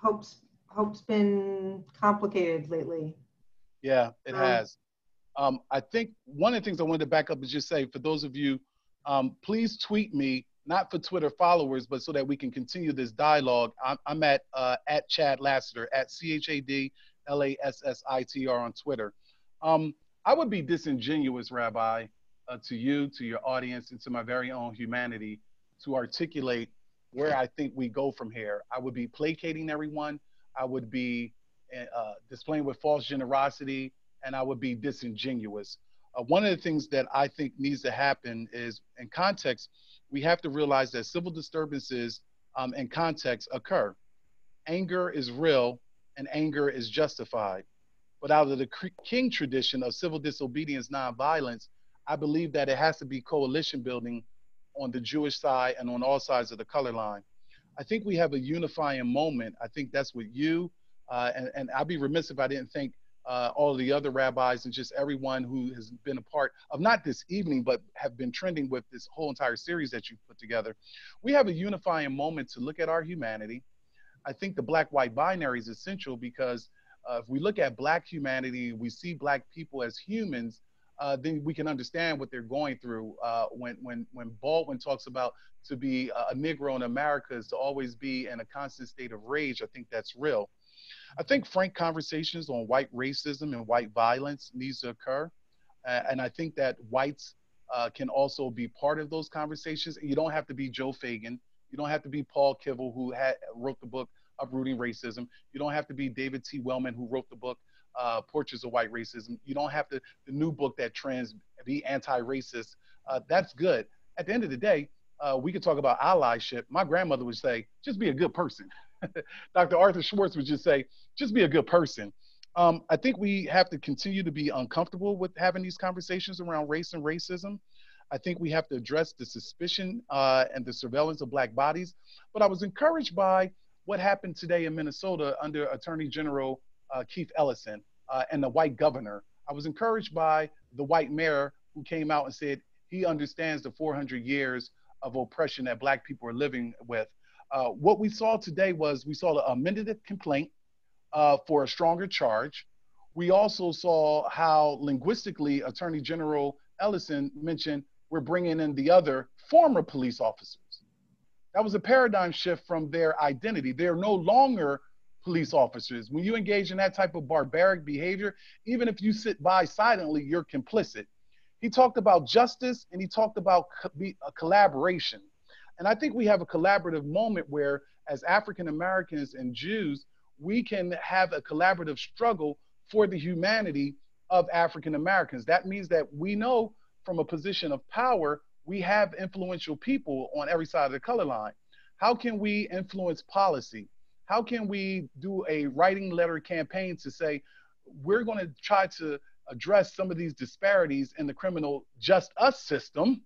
hope's hope's been complicated lately. Yeah, it um, has. Um, I think one of the things I wanted to back up is just say for those of you, um, please tweet me, not for Twitter followers, but so that we can continue this dialogue. I'm, I'm at uh, at Chad Lassiter at C H A D L A S S I T R on Twitter. Um, I would be disingenuous, Rabbi, uh, to you, to your audience, and to my very own humanity to articulate where I think we go from here. I would be placating everyone. I would be uh, displaying with false generosity, and I would be disingenuous. Uh, one of the things that I think needs to happen is, in context, we have to realize that civil disturbances um, in context occur. Anger is real, and anger is justified. But out of the King tradition of civil disobedience, nonviolence, I believe that it has to be coalition building on the Jewish side and on all sides of the color line. I think we have a unifying moment. I think that's what you, uh, and, and I'd be remiss if I didn't thank uh, all the other rabbis and just everyone who has been a part of not this evening, but have been trending with this whole entire series that you've put together. We have a unifying moment to look at our humanity. I think the black white binary is essential because uh, if we look at black humanity, we see black people as humans uh, then we can understand what they're going through. Uh, when when when Baldwin talks about to be a Negro in America is to always be in a constant state of rage. I think that's real. I think frank conversations on white racism and white violence needs to occur, and I think that whites uh, can also be part of those conversations. You don't have to be Joe Feagin. You don't have to be Paul Kivel, who had, wrote the book Uprooting Racism. You don't have to be David T. Wellman, who wrote the book uh, Portraits of White Racism. You don't have to, the new book that trends, Be Anti-Racist. Uh, that's good. At the end of the day, uh, we could talk about allyship. My grandmother would say, just be a good person. Dr. Arthur Schwartz would just say, just be a good person. Um, I think we have to continue to be uncomfortable with having these conversations around race and racism. I think we have to address the suspicion uh, and the surveillance of Black bodies. But I was encouraged by what happened today in Minnesota under Attorney General uh, Keith Ellison uh, and the white governor. I was encouraged by the white mayor who came out and said he understands the 400 years of oppression that Black people are living with. Uh, what we saw today was we saw the amended complaint uh, for a stronger charge. We also saw how linguistically Attorney General Ellison mentioned we're bringing in the other former police officers. That was a paradigm shift from their identity. They're no longer police officers. When you engage in that type of barbaric behavior, even if you sit by silently, you're complicit. He talked about justice and he talked about co- uh, collaboration. And I think we have a collaborative moment where, as African Americans and Jews, we can have a collaborative struggle for the humanity of African Americans. That means that we know from a position of power, we have influential people on every side of the color line. How can we influence policy? How can we do a writing letter campaign to say, we're going to try to address some of these disparities in the criminal just us system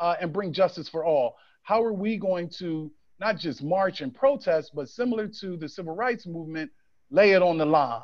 uh, and bring justice for all? How are we going to not just march and protest, but similar to the civil rights movement, lay it on the line?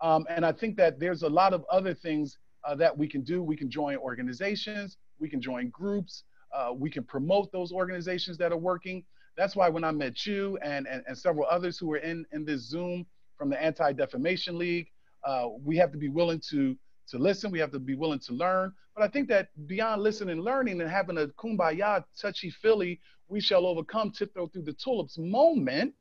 Um, and I think that there's a lot of other things uh, that we can do. We can join organizations, we can join groups, uh, we can promote those organizations that are working. That's why when I met you and, and, and several others who were in, in this Zoom from the Anti-Defamation League, uh, we have to be willing to, to listen, we have to be willing to learn. But I think that beyond listening and learning and having a kumbaya, touchy-feely, we shall overcome, tiptoe through the tulips moment,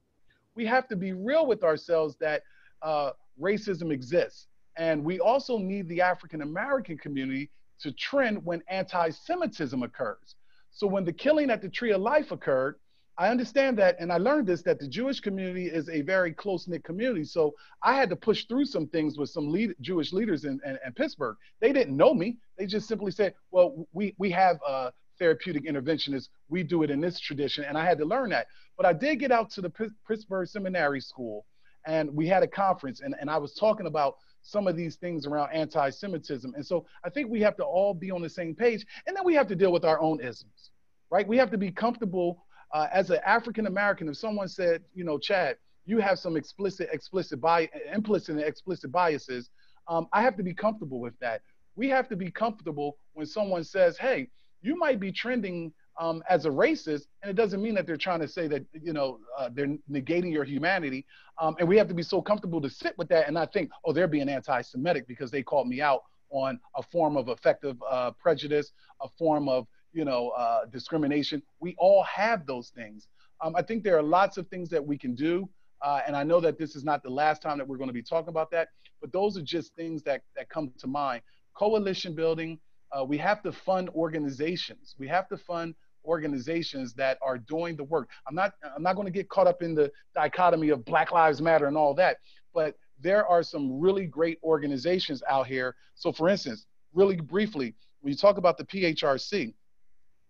we have to be real with ourselves that uh, racism exists. And we also need the African American community to trend when anti Semitism occurs. So when the killing at the Tree of Life occurred, I understand that, and I learned this that the Jewish community is a very close knit community. So I had to push through some things with some lead, Jewish leaders in, in, in, Pittsburgh. They didn't know me. They just simply said, "Well, we we have uh, therapeutic interventionists. We do it in this tradition," and I had to learn that. But I did get out to the P- Pittsburgh Seminary School, and we had a conference, and, and I was talking about some of these things around anti-Semitism. And so I think we have to all be on the same page, and then we have to deal with our own isms, right? We have to be comfortable uh, as an African American. If someone said, you know, Chad, you have some explicit, explicit bias, implicit and explicit biases, um, I have to be comfortable with that. We have to be comfortable when someone says, hey, you might be trending um, as a racist, and it doesn't mean that they're trying to say that you know uh, they're negating your humanity. Um, and we have to be so comfortable to sit with that and not think, oh, they're being anti-Semitic because they called me out on a form of effective uh, prejudice, a form of you know uh, discrimination. We all have those things. Um, I think there are lots of things that we can do. Uh, and I know that this is not the last time that we're going to be talking about that, but those are just things that, that come to mind. Coalition building, uh, we have to fund organizations. We have to fund organizations that are doing the work. I'm not I'm not going to get caught up in the dichotomy of Black Lives Matter and all that, but there are some really great organizations out here. So for instance, really briefly, when you talk about the PHRC,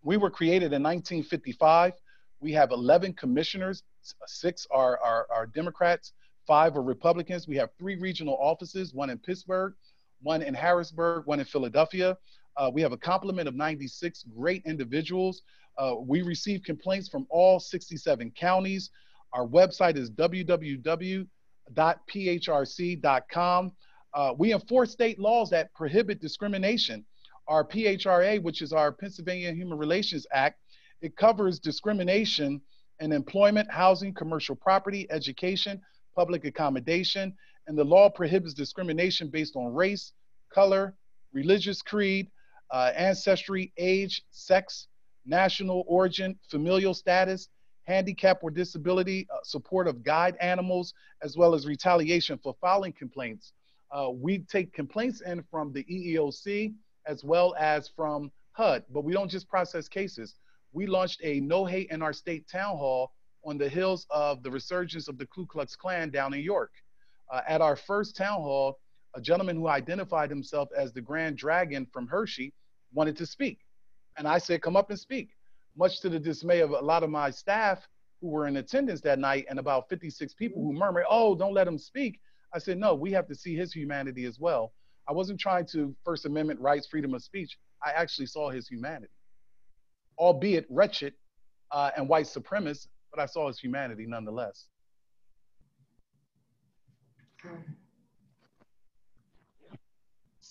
we were created in 1955. We have 11 commissioners, six are, are, are Democrats, five are Republicans. We have three regional offices, one in Pittsburgh, one in Harrisburg, one in Philadelphia. Uh, we have a complement of 96 great individuals. Uh, we receive complaints from all 67 counties. Our website is www.phrc.com. Uh, we enforce state laws that prohibit discrimination. Our PHRA, which is our Pennsylvania Human Relations Act, it covers discrimination in employment, housing, commercial property, education, public accommodation, and the law prohibits discrimination based on race, color, religious creed, uh, ancestry, age, sex, national origin, familial status, handicap or disability, uh, support of guide animals, as well as retaliation for filing complaints. Uh, we take complaints in from the EEOC as well as from HUD, but we don't just process cases. We launched a No Hate in Our State town hall on the heels of the resurgence of the Ku Klux Klan down in York. Uh, at our first town hall, a gentleman who identified himself as the Grand Dragon from Hershey wanted to speak. And I said, come up and speak. Much to the dismay of a lot of my staff who were in attendance that night and about 56 people who murmured, oh, don't let him speak. I said, no, we have to see his humanity as well. I wasn't trying to First Amendment rights, freedom of speech. I actually saw his humanity, albeit wretched uh, and white supremacist, but I saw his humanity nonetheless.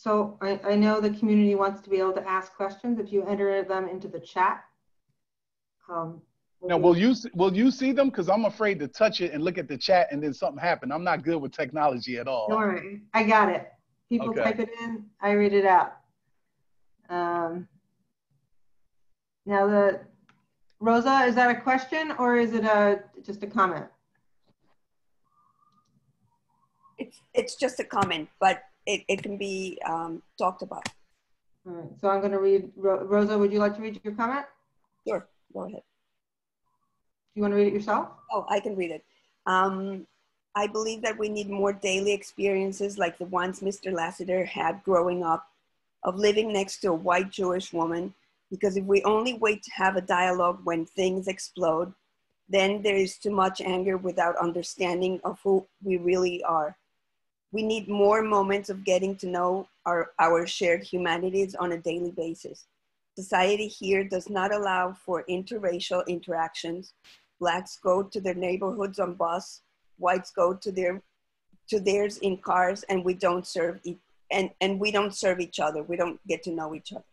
So I, I know the community wants to be able to ask questions. If you enter them into the chat. Um, now, will you will you see them? Because I'm afraid to touch it and look at the chat and then something happen. I'm not good with technology at all. All right, I got it. People okay. type it in, I read it out. Um, now the Rosa, is that a question or is it a just a comment? It's it's just a comment, but it, it can be um, talked about. All right, so I'm going to read. Rosa, would you like to read your comment? Sure, go ahead. Do you want to read it yourself? Oh, I can read it. Um, I believe that we need more daily experiences like the ones Mr. Lassiter had growing up of living next to a white Jewish woman. Because if we only wait to have a dialogue when things explode, then there is too much anger without understanding of who we really are. We need more moments of getting to know our, our shared humanities on a daily basis. Society here does not allow for interracial interactions. Blacks go to their neighborhoods on bus, whites go to their to theirs in cars, and we don't serve e- and, and we don't serve each other. We don't get to know each other.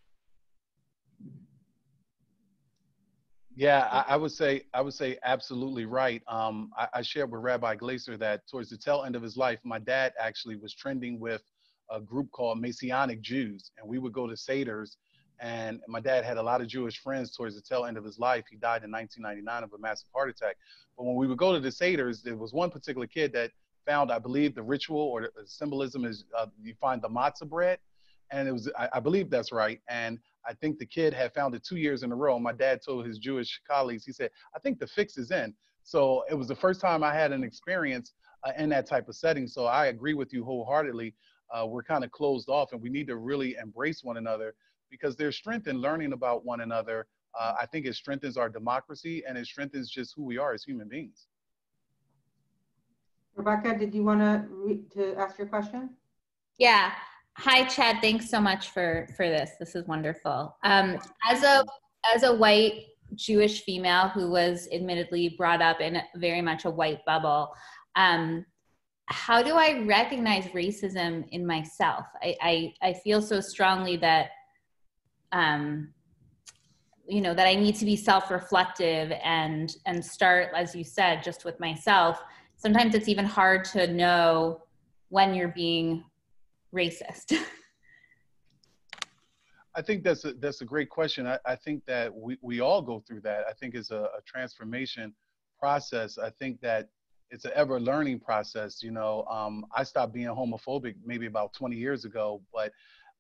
Yeah, I, I, would say I would say absolutely right. Um, I, I, shared with Rabbi Glazer that towards the tail end of his life, my dad actually was trending with a group called Messianic Jews, and we would go to seders. And my dad had a lot of Jewish friends towards the tail end of his life. He died in 1999 of a massive heart attack. But when we would go to the seders, there was one particular kid that found, I believe, the ritual or the symbolism is uh, you find the matzah bread, and it was I, I believe that's right. And I think the kid had found it two years in a row. My dad told his Jewish colleagues, he said, I think the fix is in. So it was the first time I had an experience uh, in that type of setting. So I agree with you wholeheartedly. Uh, we're kind of closed off and we need to really embrace one another because there's strength in learning about one another. Uh, I think it strengthens our democracy and it strengthens just who we are as human beings. Rebecca, did you want to to ask your question? Yeah, Hi, Chad. Thanks so much for for this. This is wonderful. Um, as a as a white Jewish female who was admittedly brought up in very much a white bubble, um, how do I recognize racism in myself? I I, I feel so strongly that, um, you know, that I need to be self-reflective and and start, as you said, just with myself. Sometimes it's even hard to know when you're being racist? I think that's a, that's a great question. I, I think that we, we all go through that. I think it's a, a transformation process. I think that it's an ever learning process. You know, um, I stopped being homophobic maybe about 20 years ago, but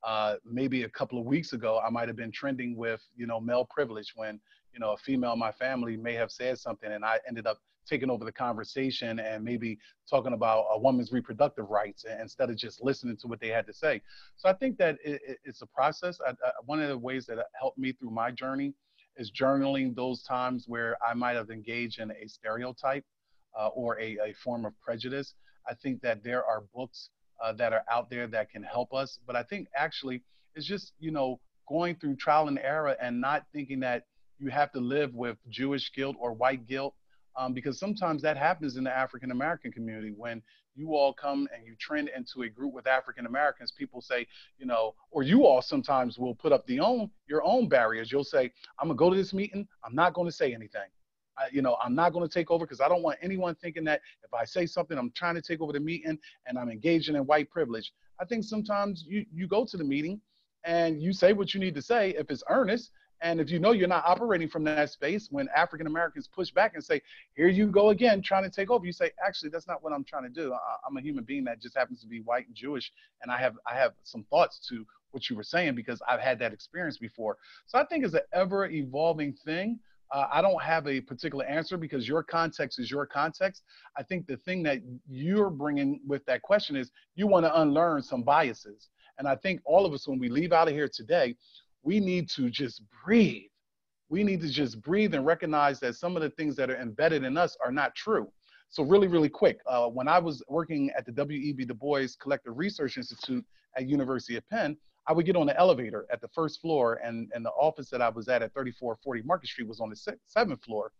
uh, maybe a couple of weeks ago, I might have been trending with, you know, male privilege when, you know, a female in my family may have said something and I ended up taking over the conversation and maybe talking about a woman's reproductive rights instead of just listening to what they had to say. So I think that it, it's a process. I, I, one of the ways that helped me through my journey is journaling those times where I might have engaged in a stereotype uh, or a, a, form of prejudice. I think that there are books uh, that are out there that can help us. But I think actually it's just, you know, going through trial and error and not thinking that you have to live with Jewish guilt or white guilt um, because sometimes that happens in the African American community when you all come and you trend into a group with African Americans. People say, you know, or you all sometimes will put up the own your own barriers. You'll say, I'm gonna go to this meeting. I'm not going to say anything. I, you know, I'm not going to take over because I don't want anyone thinking that if I say something, I'm trying to take over the meeting and I'm engaging in white privilege. I think sometimes you you go to the meeting and you say what you need to say if it's earnest and if you know you're not operating from that space, when African Americans push back and say, here you go again, trying to take over, you say, actually, that's not what I'm trying to do. I, am a human being that just happens to be white and Jewish. And I have, I have some thoughts to what you were saying because I've had that experience before. So I think it's an ever evolving thing. Uh, I don't have a particular answer because your context is your context. I think the thing that you're bringing with that question is you want to unlearn some biases. And I think all of us, when we leave out of here today, we need to just breathe. We need to just breathe and recognize that some of the things that are embedded in us are not true. So really, really quick, uh, when I was working at the W.E.B. Du Bois Collective Research Institute at University of Penn, I would get on the elevator at the first floor, and, and the office that I was at at 3440 Market Street was on the seventh floor.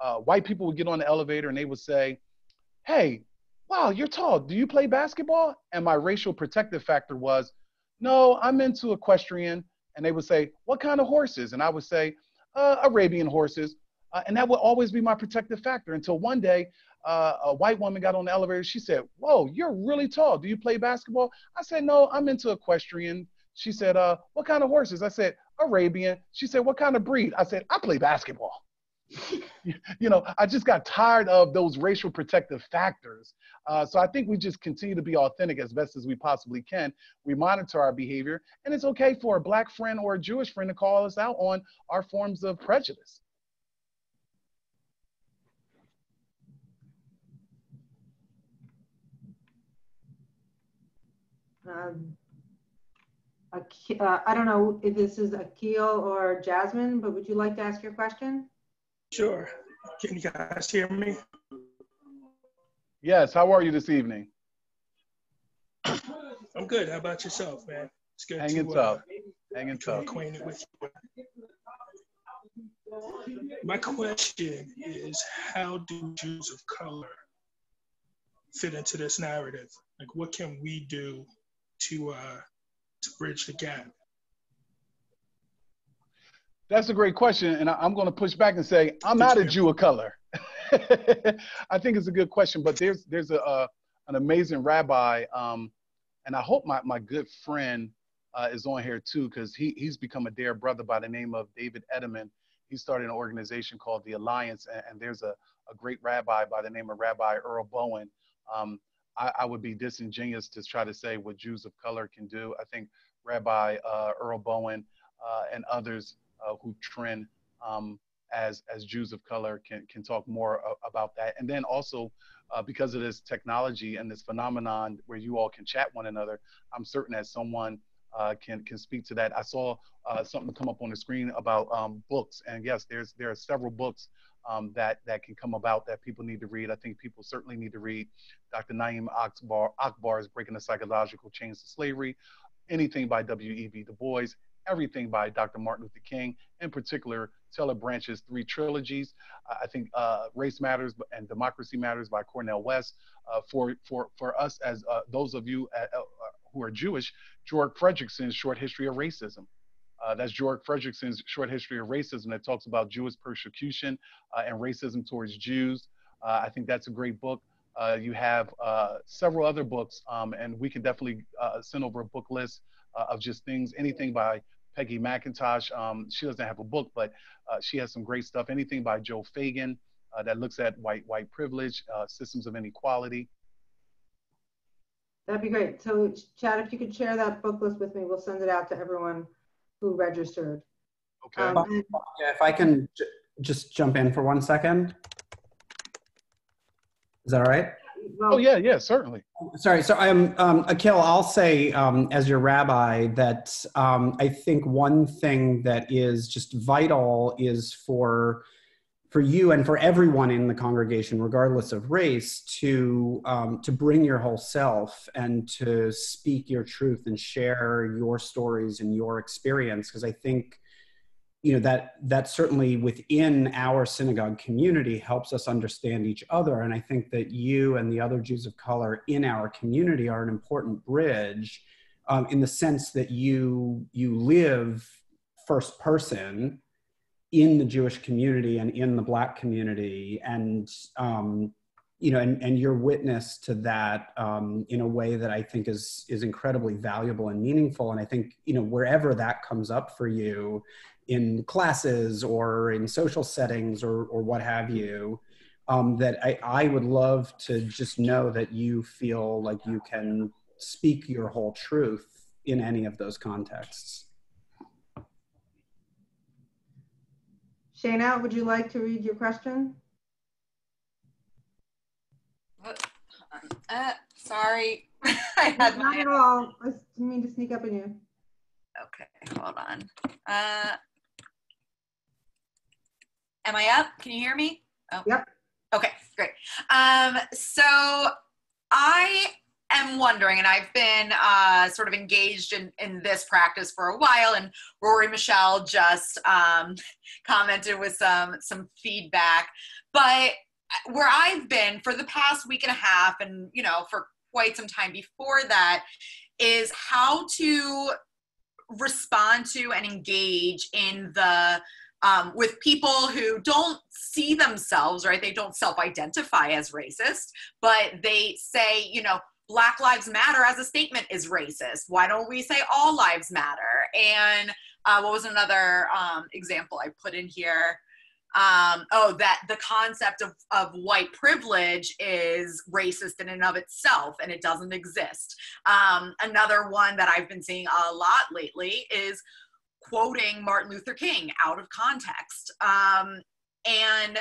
Uh, white people would get on the elevator and they would say, Hey, wow, you're tall. Do you play basketball? And my racial protective factor was, No, I'm into equestrian. And they would say, What kind of horses? And I would say, uh, Arabian horses. Uh, and that would always be my protective factor until one day uh, a white woman got on the elevator. She said, Whoa, you're really tall. Do you play basketball? I said, No, I'm into equestrian. She said, uh, what kind of horses? I said, Arabian. She said, what kind of breed? I said, I play basketball. you know, I just got tired of those racial protective factors. Uh, so I think we just continue to be authentic as best as we possibly can. We monitor our behavior, and it's okay for a black friend or a Jewish friend to call us out on our forms of prejudice. Um, uh, I don't know if this is Akil or Jasmine, but would you like to ask your question? Sure. Can you guys hear me? Yes. How are you this evening? I'm good. How about yourself, man? It's good Hanging to, tough. Uh, Hanging tough. Acquainted with you. My question is, how do Jews of color fit into this narrative? Like, what can we do to uh, to bridge the gap? That's a great question, and I'm going to push back and say I'm not a Jew of color. I think it's a good question, but there's there's a, a an amazing rabbi, um, and I hope my my good friend uh, is on here too, because he he's become a dear brother by the name of David Edelman. He started an organization called the Alliance, and, and there's a, a great rabbi by the name of Rabbi Earl Bowen. Um, I, I, would be disingenuous to try to say what Jews of color can do. I think Rabbi uh, Earl Bowen uh, and others uh, who trend um, as as Jews of color can can talk more about that. And then also uh, because of this technology and this phenomenon where you all can chat one another, I'm certain that someone uh, can can speak to that. I saw uh, something come up on the screen about um, books, and yes, there's there are several books um, that that can come about that people need to read. I think people certainly need to read Dr. Na'im Akbar, Akbar's Breaking the Psychological Chains of Slavery, anything by W.E.B. Du Bois, everything by Dr. Martin Luther King, in particular, Taylor Branch's three trilogies. I think uh, Race Matters and Democracy Matters by Cornel West. Uh, for, for, for us, as uh, those of you uh, uh, who are Jewish, George Fredrickson's Short History of Racism. Uh, that's George Fredrickson's short history of racism that talks about Jewish persecution and racism towards Jews. I think that's a great book. You have several other books, um, and we can definitely send over a book list of just things, anything by Peggy McIntosh. Um, she doesn't have a book, but she has some great stuff. Anything by Joe Feagin that looks at white white privilege, systems of inequality. That'd be great. So, Chad, if you could share that book list with me, we'll send it out to everyone who registered. Okay. Um, yeah, if I can just jump in for one second. Is that all right? Well, oh yeah, yeah, certainly. Sorry, so I'm um, Akil. I'll say um, as your rabbi that um, I think one thing that is just vital is for for you and for everyone in the congregation, regardless of race, to um, to bring your whole self and to speak your truth and share your stories and your experience. Because I think, you know, that that certainly within our synagogue community helps us understand each other. And I think that you and the other Jews of color in our community are an important bridge, um, in the sense that you you live first person in the Jewish community and in the Black community, and um, you know, and, and your witness to that um, in a way that I think is is incredibly valuable and meaningful. And I think you know wherever that comes up for you, in classes or in social settings or or what have you, um, that I, I would love to just know that you feel like you can speak your whole truth in any of those contexts. Shana, would you like to read your question? Uh, sorry. I had Not my, at all. I didn't mean to sneak up on you. okay, hold on. Uh, am I up? Can you hear me? Oh. Yep. Okay, great. Um, so I am wondering, and I've been uh, sort of engaged in, in this practice for a while, and Rory Michelle just um, commented with some some feedback. But where I've been for the past week and a half, and you know, for quite some time before that, is how to respond to and engage in the um, with people who don't see themselves, right? They don't self identify as racist, but they say, you know, Black Lives Matter as a statement is racist. Why don't we say all lives matter? And uh, what was another um, example I put in here? Um, oh, that the concept of, of white privilege is racist in and of itself, and it doesn't exist. Um, another one that I've been seeing a lot lately is quoting Martin Luther King out of context. Um, and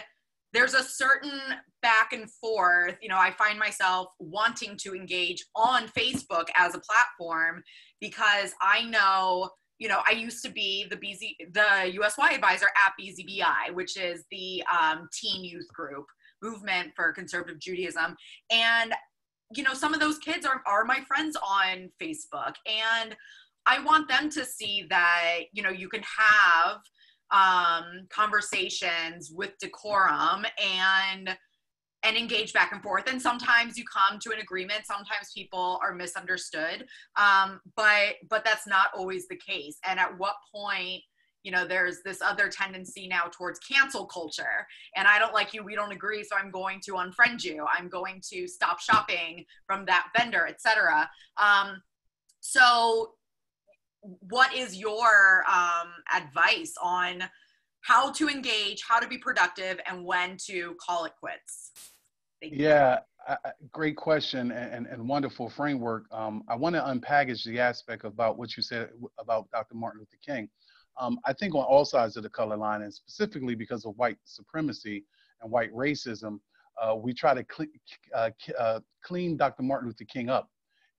there's a certain back and forth. You know, I find myself wanting to engage on Facebook as a platform because I know, you know, I used to be the BZ, the USY advisor at BZBI, which is the um, teen youth group movement for conservative Judaism. And, you know, some of those kids are, are my friends on Facebook. And I want them to see that, you know, you can have um, conversations with decorum and and engage back and forth. And sometimes you come to an agreement sometimes people are misunderstood. Um, but but that's not always the case. And at what point you know there's this other tendency now towards cancel culture. And i don't like you we don't agree so i'm going to unfriend you. I'm going to stop shopping from that vendor etc um, so what is your um, advice on how to engage, how to be productive, and when to call it quits? Yeah, uh, great question and, and, wonderful framework. Um, I want to unpackage the aspect about what you said about Dr. Martin Luther King. Um, I think on all sides of the color line, and specifically because of white supremacy and white racism, uh, we try to cl- uh, uh, clean Dr. Martin Luther King up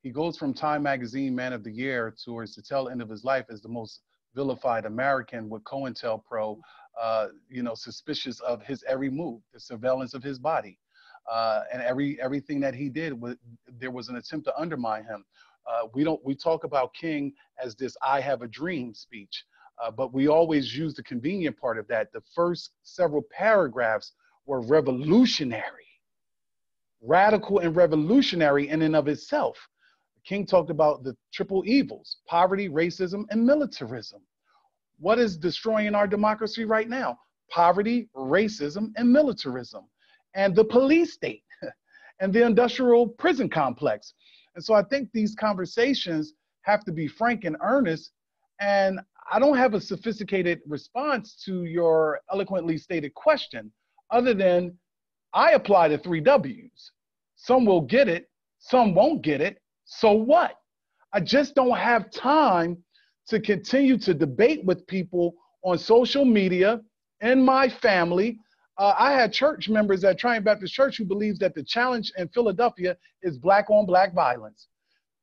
he goes from Time Magazine Man of the Year towards the tail end of his life as the most vilified American with COINTELPRO, uh, you know, suspicious of his every move, the surveillance of his body, uh, and every everything that he did. There was an attempt to undermine him. Uh, we don't. We talk about King as this "I have a dream" speech, uh, but we always use the convenient part of that. The first several paragraphs were revolutionary, radical, and revolutionary in and of itself. King talked about the triple evils poverty, racism, and militarism. What is destroying our democracy right now? Poverty, racism, and militarism, and the police state, and the industrial prison complex. And so I think these conversations have to be frank and earnest. And I don't have a sophisticated response to your eloquently stated question, other than I apply the three W's. Some will get it, some won't get it, so what? I just don't have time to continue to debate with people on social media in my family. Uh, I had church members at Triumph Baptist Church who believes that the challenge in Philadelphia is black on black violence.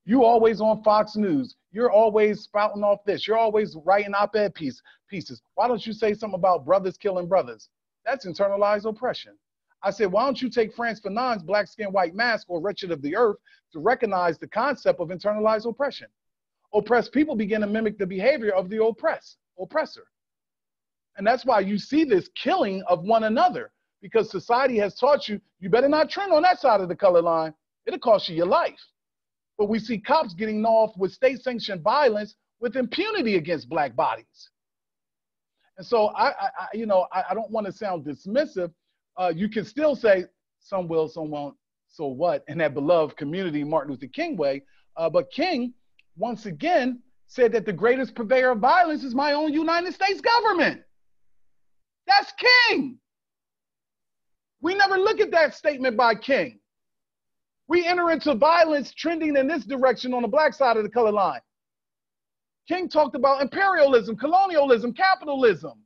You always on Fox News. You're always spouting off this. You're always writing op-ed piece, pieces. Why don't you say something about brothers killing brothers? That's internalized oppression. I said, why don't you take Frantz Fanon's Black Skin, White Mask or Wretched of the Earth to recognize the concept of internalized oppression? Oppressed people begin to mimic the behavior of the oppressed, oppressor. And that's why you see this killing of one another because society has taught you, you better not trend on that side of the color line. It'll cost you your life. But we see cops getting off with state sanctioned violence with impunity against black bodies. And so I, I you know, I, I don't want to sound dismissive, uh, you can still say some will, some won't, so what, in that beloved community, Martin Luther King way. Uh, but King, once again, said that the greatest purveyor of violence is my own United States government. That's King. We never look at that statement by King. We enter into violence trending in this direction on the black side of the color line. King talked about imperialism, colonialism, capitalism.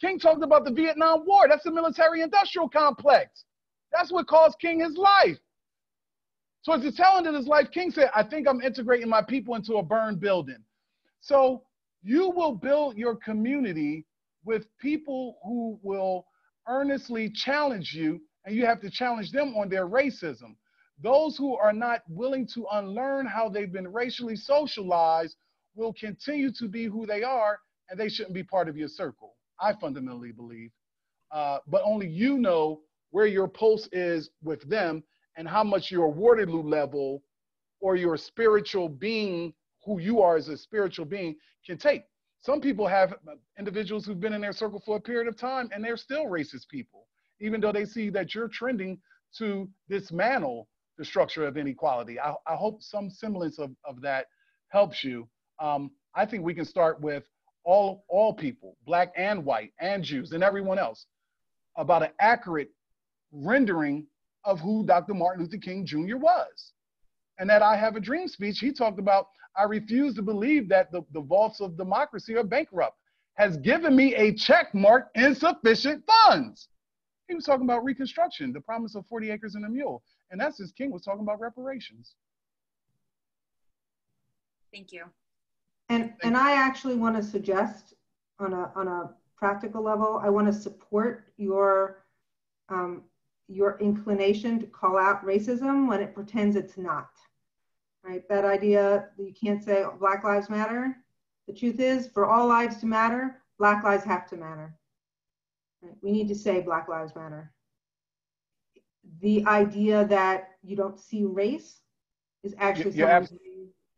King talked about the Vietnam War. That's the military industrial complex. That's what cost King his life. Towards the tail end of his life, King said, I think I'm integrating my people into a burned building. So you will build your community with people who will earnestly challenge you, and you have to challenge them on their racism. Those who are not willing to unlearn how they've been racially socialized will continue to be who they are, and they shouldn't be part of your circle. I fundamentally believe. Uh, but only you know where your pulse is with them and how much your Waterloo level or your spiritual being, who you are as a spiritual being, can take. Some people have individuals who've been in their circle for a period of time and they're still racist people, even though they see that you're trending to dismantle the structure of inequality. I, I hope some semblance of, of that helps you. Um, I think we can start with all, all people, black and white and Jews and everyone else, about an accurate rendering of who Dr. Martin Luther King Jr. was. And that I Have a Dream speech, he talked about, I refuse to believe that the, the vaults of democracy are bankrupt, has given me a check mark insufficient funds. He was talking about Reconstruction, the promise of 40 acres and a mule. And that's his King was talking about reparations. Thank you. And, and I actually want to suggest on a, on a practical level, I want to support your um, your inclination to call out racism when it pretends it's not. Right? That idea that you can't say Black Lives Matter. The truth is, for all lives to matter, Black lives have to matter. Right? We need to say Black Lives Matter. The idea that you don't see race is actually you're, you're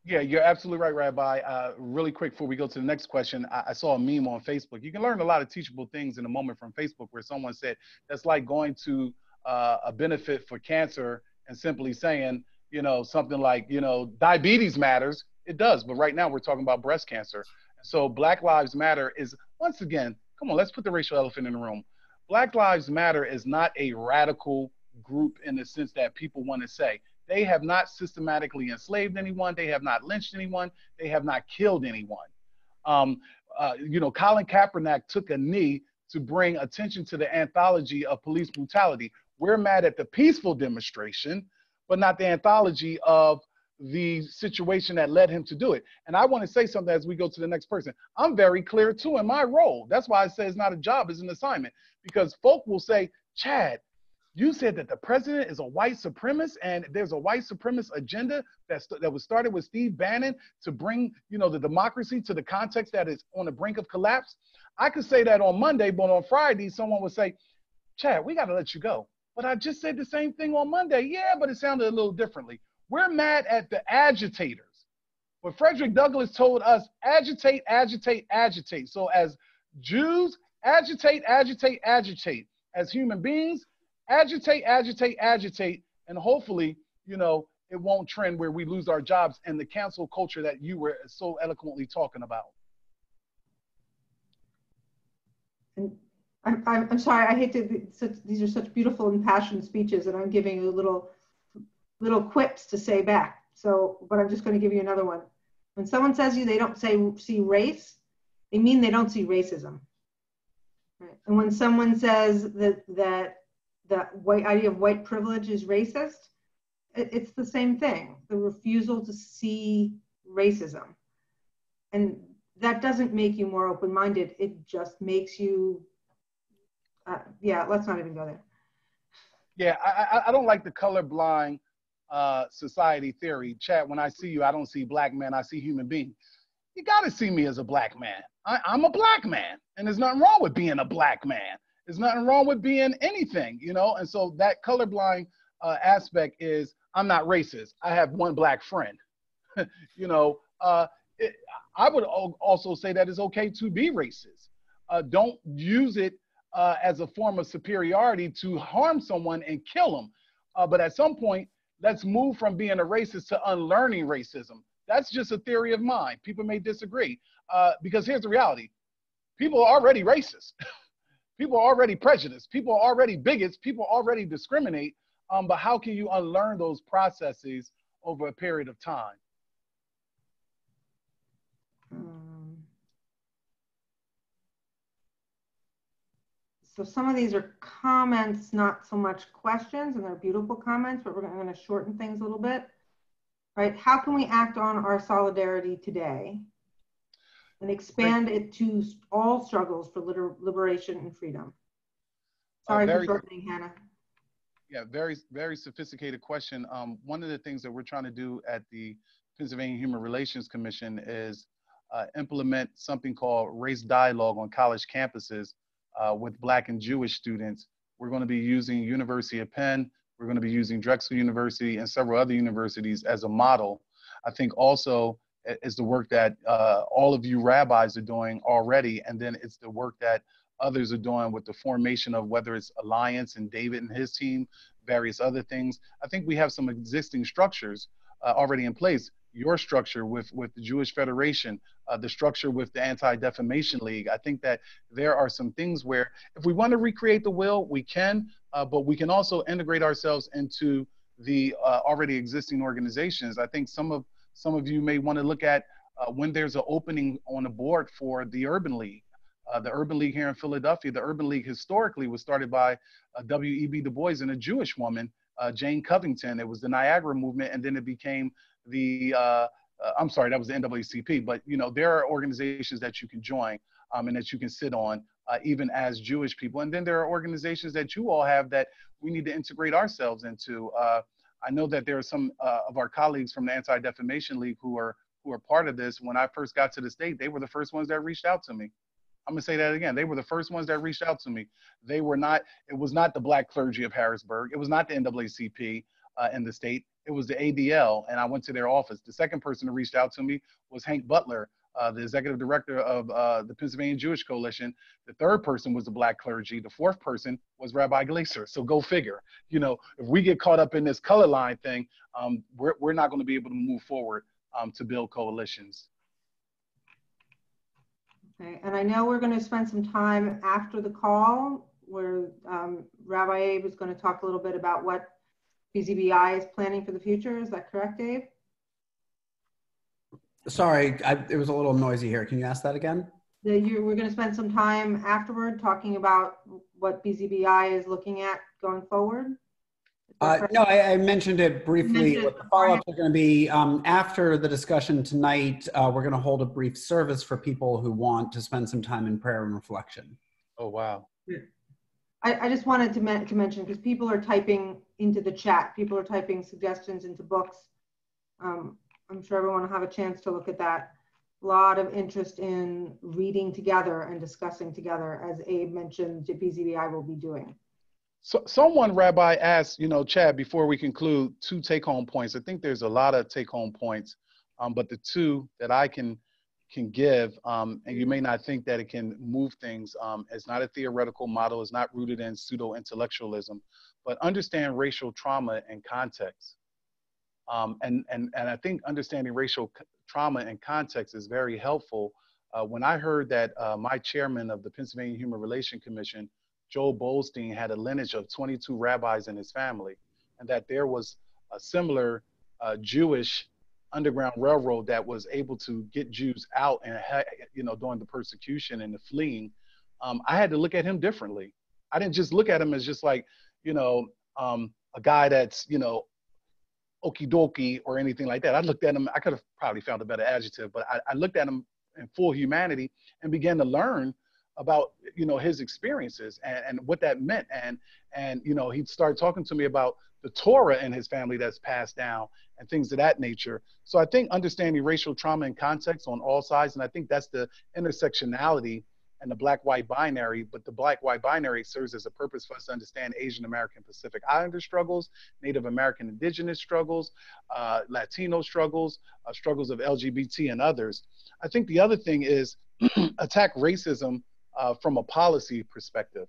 yeah, you're absolutely right, Rabbi. Uh, really quick before we go to the next question, I, I, saw a meme on Facebook. You can learn a lot of teachable things in a moment from Facebook where someone said that's like going to uh, a benefit for cancer and simply saying, you know, something like, you know, diabetes matters. It does, but right now we're talking about breast cancer. So Black Lives Matter is, once again, come on, let's put the racial elephant in the room. Black Lives Matter is not a radical group in the sense that people want to say. They have not systematically enslaved anyone. They have not lynched anyone. They have not killed anyone. Um, uh, you know, Colin Kaepernick took a knee to bring attention to the anthology of police brutality. We're mad at the peaceful demonstration, but not the anthology of the situation that led him to do it. And I want to say something as we go to the next person. I'm very clear too in my role. That's why I say it's not a job, it's an assignment. Because folk will say, Chad, you said that the president is a white supremacist and there's a white supremacist agenda that, that was started with Steve Bannon to bring, you know, the democracy to the context that is on the brink of collapse. I could say that on Monday, but on Friday, someone would say, Chad, we got to let you go. But I just said the same thing on Monday. Yeah, but it sounded a little differently. We're mad at the agitators. But Frederick Douglass told us agitate, agitate, agitate. So as Jews, agitate, agitate, agitate. As human beings, agitate, agitate, agitate. And hopefully, you know, it won't trend where we lose our jobs and the cancel culture that you were so eloquently talking about. And I'm, I'm, I'm sorry, I hate to, such, these are such beautiful impassioned speeches and I'm giving you little, little quips to say back. So, but I'm just going to give you another one. When someone says you they don't say see race, they mean they don't see racism. Right? And when someone says that that the white idea of white privilege is racist, it, it's the same thing. The refusal to see racism, and that doesn't make you more open-minded. It just makes you uh, yeah, let's not even go there. Yeah, I, I don't like the colorblind uh, society theory. Chad, when I see you, I don't see black men, I see human beings. You got to see me as a black man. I, I'm a black man, and there's nothing wrong with being a black man. There's nothing wrong with being anything, you know? And so that colorblind uh, aspect is I'm not racist. I have one black friend. you know, uh, it, I would also say that it's okay to be racist. Uh, don't use it uh, as a form of superiority to harm someone and kill them. Uh, but at some point, let's move from being a racist to unlearning racism. That's just a theory of mine. People may disagree uh, because here's the reality people are already racist, people are already prejudiced, people are already bigots, people already discriminate. Um, but how can you unlearn those processes over a period of time? Um, So some of these are comments, not so much questions, and they're beautiful comments, but we're going to shorten things a little bit. Right? How can we act on our solidarity today and expand it to all struggles for liber liberation and freedom? Sorry very, for shortening, Hannah. Yeah, very, very sophisticated question. Um, one of the things that we're trying to do at the Pennsylvania Human Relations Commission is uh, implement something called race dialogue on college campuses uh, with Black and Jewish students. We're going to be using University of Penn, we're going to be using Drexel University and several other universities as a model. I think also is the work that uh, all of you rabbis are doing already, and then it's the work that others are doing with the formation of whether it's Alliance and David and his team, various other things. I think we have some existing structures uh, already in place. Your structure with with the Jewish Federation, uh, the structure with the Anti-Defamation League. I think that there are some things where if we want to recreate the will, we can, uh, but we can also integrate ourselves into the uh, already existing organizations. I think some of some of you may want to look at uh, when there's an opening on the board for the Urban League. Uh, the Urban League here in Philadelphia, the Urban League historically was started by uh, W.E.B. Du Bois and a Jewish woman, uh, Jane Covington. It was the Niagara movement, and then it became the, uh, uh, I'm sorry, that was the NAACP. But, you know, there are organizations that you can join um, and that you can sit on, even as Jewish people. And then there are organizations that you all have that we need to integrate ourselves into. I know that there are some of our colleagues from the Anti-Defamation League who are who are part of this. When I first got to the state, they were the first ones that reached out to me. I'm gonna say that again. They were the first ones that reached out to me. They were not. It was not the black clergy of Harrisburg. It was not the NAACP uh, in the state. It was the ADL, and I went to their office. The second person who reached out to me was Hank Butler, uh, the executive director of uh, the Pennsylvania Jewish Coalition. The third person was the black clergy. The fourth person was Rabbi Glazer. So go figure. You know, if we get caught up in this color line thing, um, we're, we're not going to be able to move forward um, to build coalitions. Okay, and I know we're going to spend some time after the call where um, Rabbi Abe is going to talk a little bit about what BZBI is planning for the future. Is that correct, Abe? Sorry, I, it was a little noisy here. Can you ask that again? The, you, we're going to spend some time afterward talking about what BZBI is looking at going forward. Uh, no, I, I, mentioned it briefly. Mentioned the follow-ups are going to be um, after the discussion tonight. Uh, we're going to hold a brief service for people who want to spend some time in prayer and reflection. Oh wow! I, I just wanted to, to mention because people are typing into the chat. People are typing suggestions into books. Um, I'm sure everyone will have a chance to look at that. A lot of interest in reading together and discussing together, as Abe mentioned, BZBI will be doing. So, someone, Rabbi, asked, you know, Chad, before we conclude, two take home points. I think there's a lot of take home points, um, but the two that I can can give, um, and you may not think that it can move things, um, it's not a theoretical model, it's not rooted in pseudo intellectualism, but understand racial trauma and context. Um, and, and, and I think understanding racial trauma and context is very helpful. Uh, when I heard that uh, my chairman of the Pennsylvania Human Relations Commission Joel Bolstein had a lineage of 22 rabbis in his family, and that there was a similar uh, Jewish underground railroad that was able to get Jews out and you know during the persecution and the fleeing. Um, I had to look at him differently. I didn't just look at him as just like you know um, a guy that's you know okie dokie or anything like that. I looked at him. I could have probably found a better adjective, but I, I looked at him in full humanity and began to learn about you know his experiences and, and what that meant and and you know he'd start talking to me about the torah in his family that's passed down and things of that nature so i think understanding racial trauma and context on all sides and i think that's the intersectionality and the black white binary but the black white binary serves as a purpose for us to understand asian american pacific islander struggles native american indigenous struggles uh, latino struggles uh, struggles of lgbt and others i think the other thing is attack racism uh, from a policy perspective.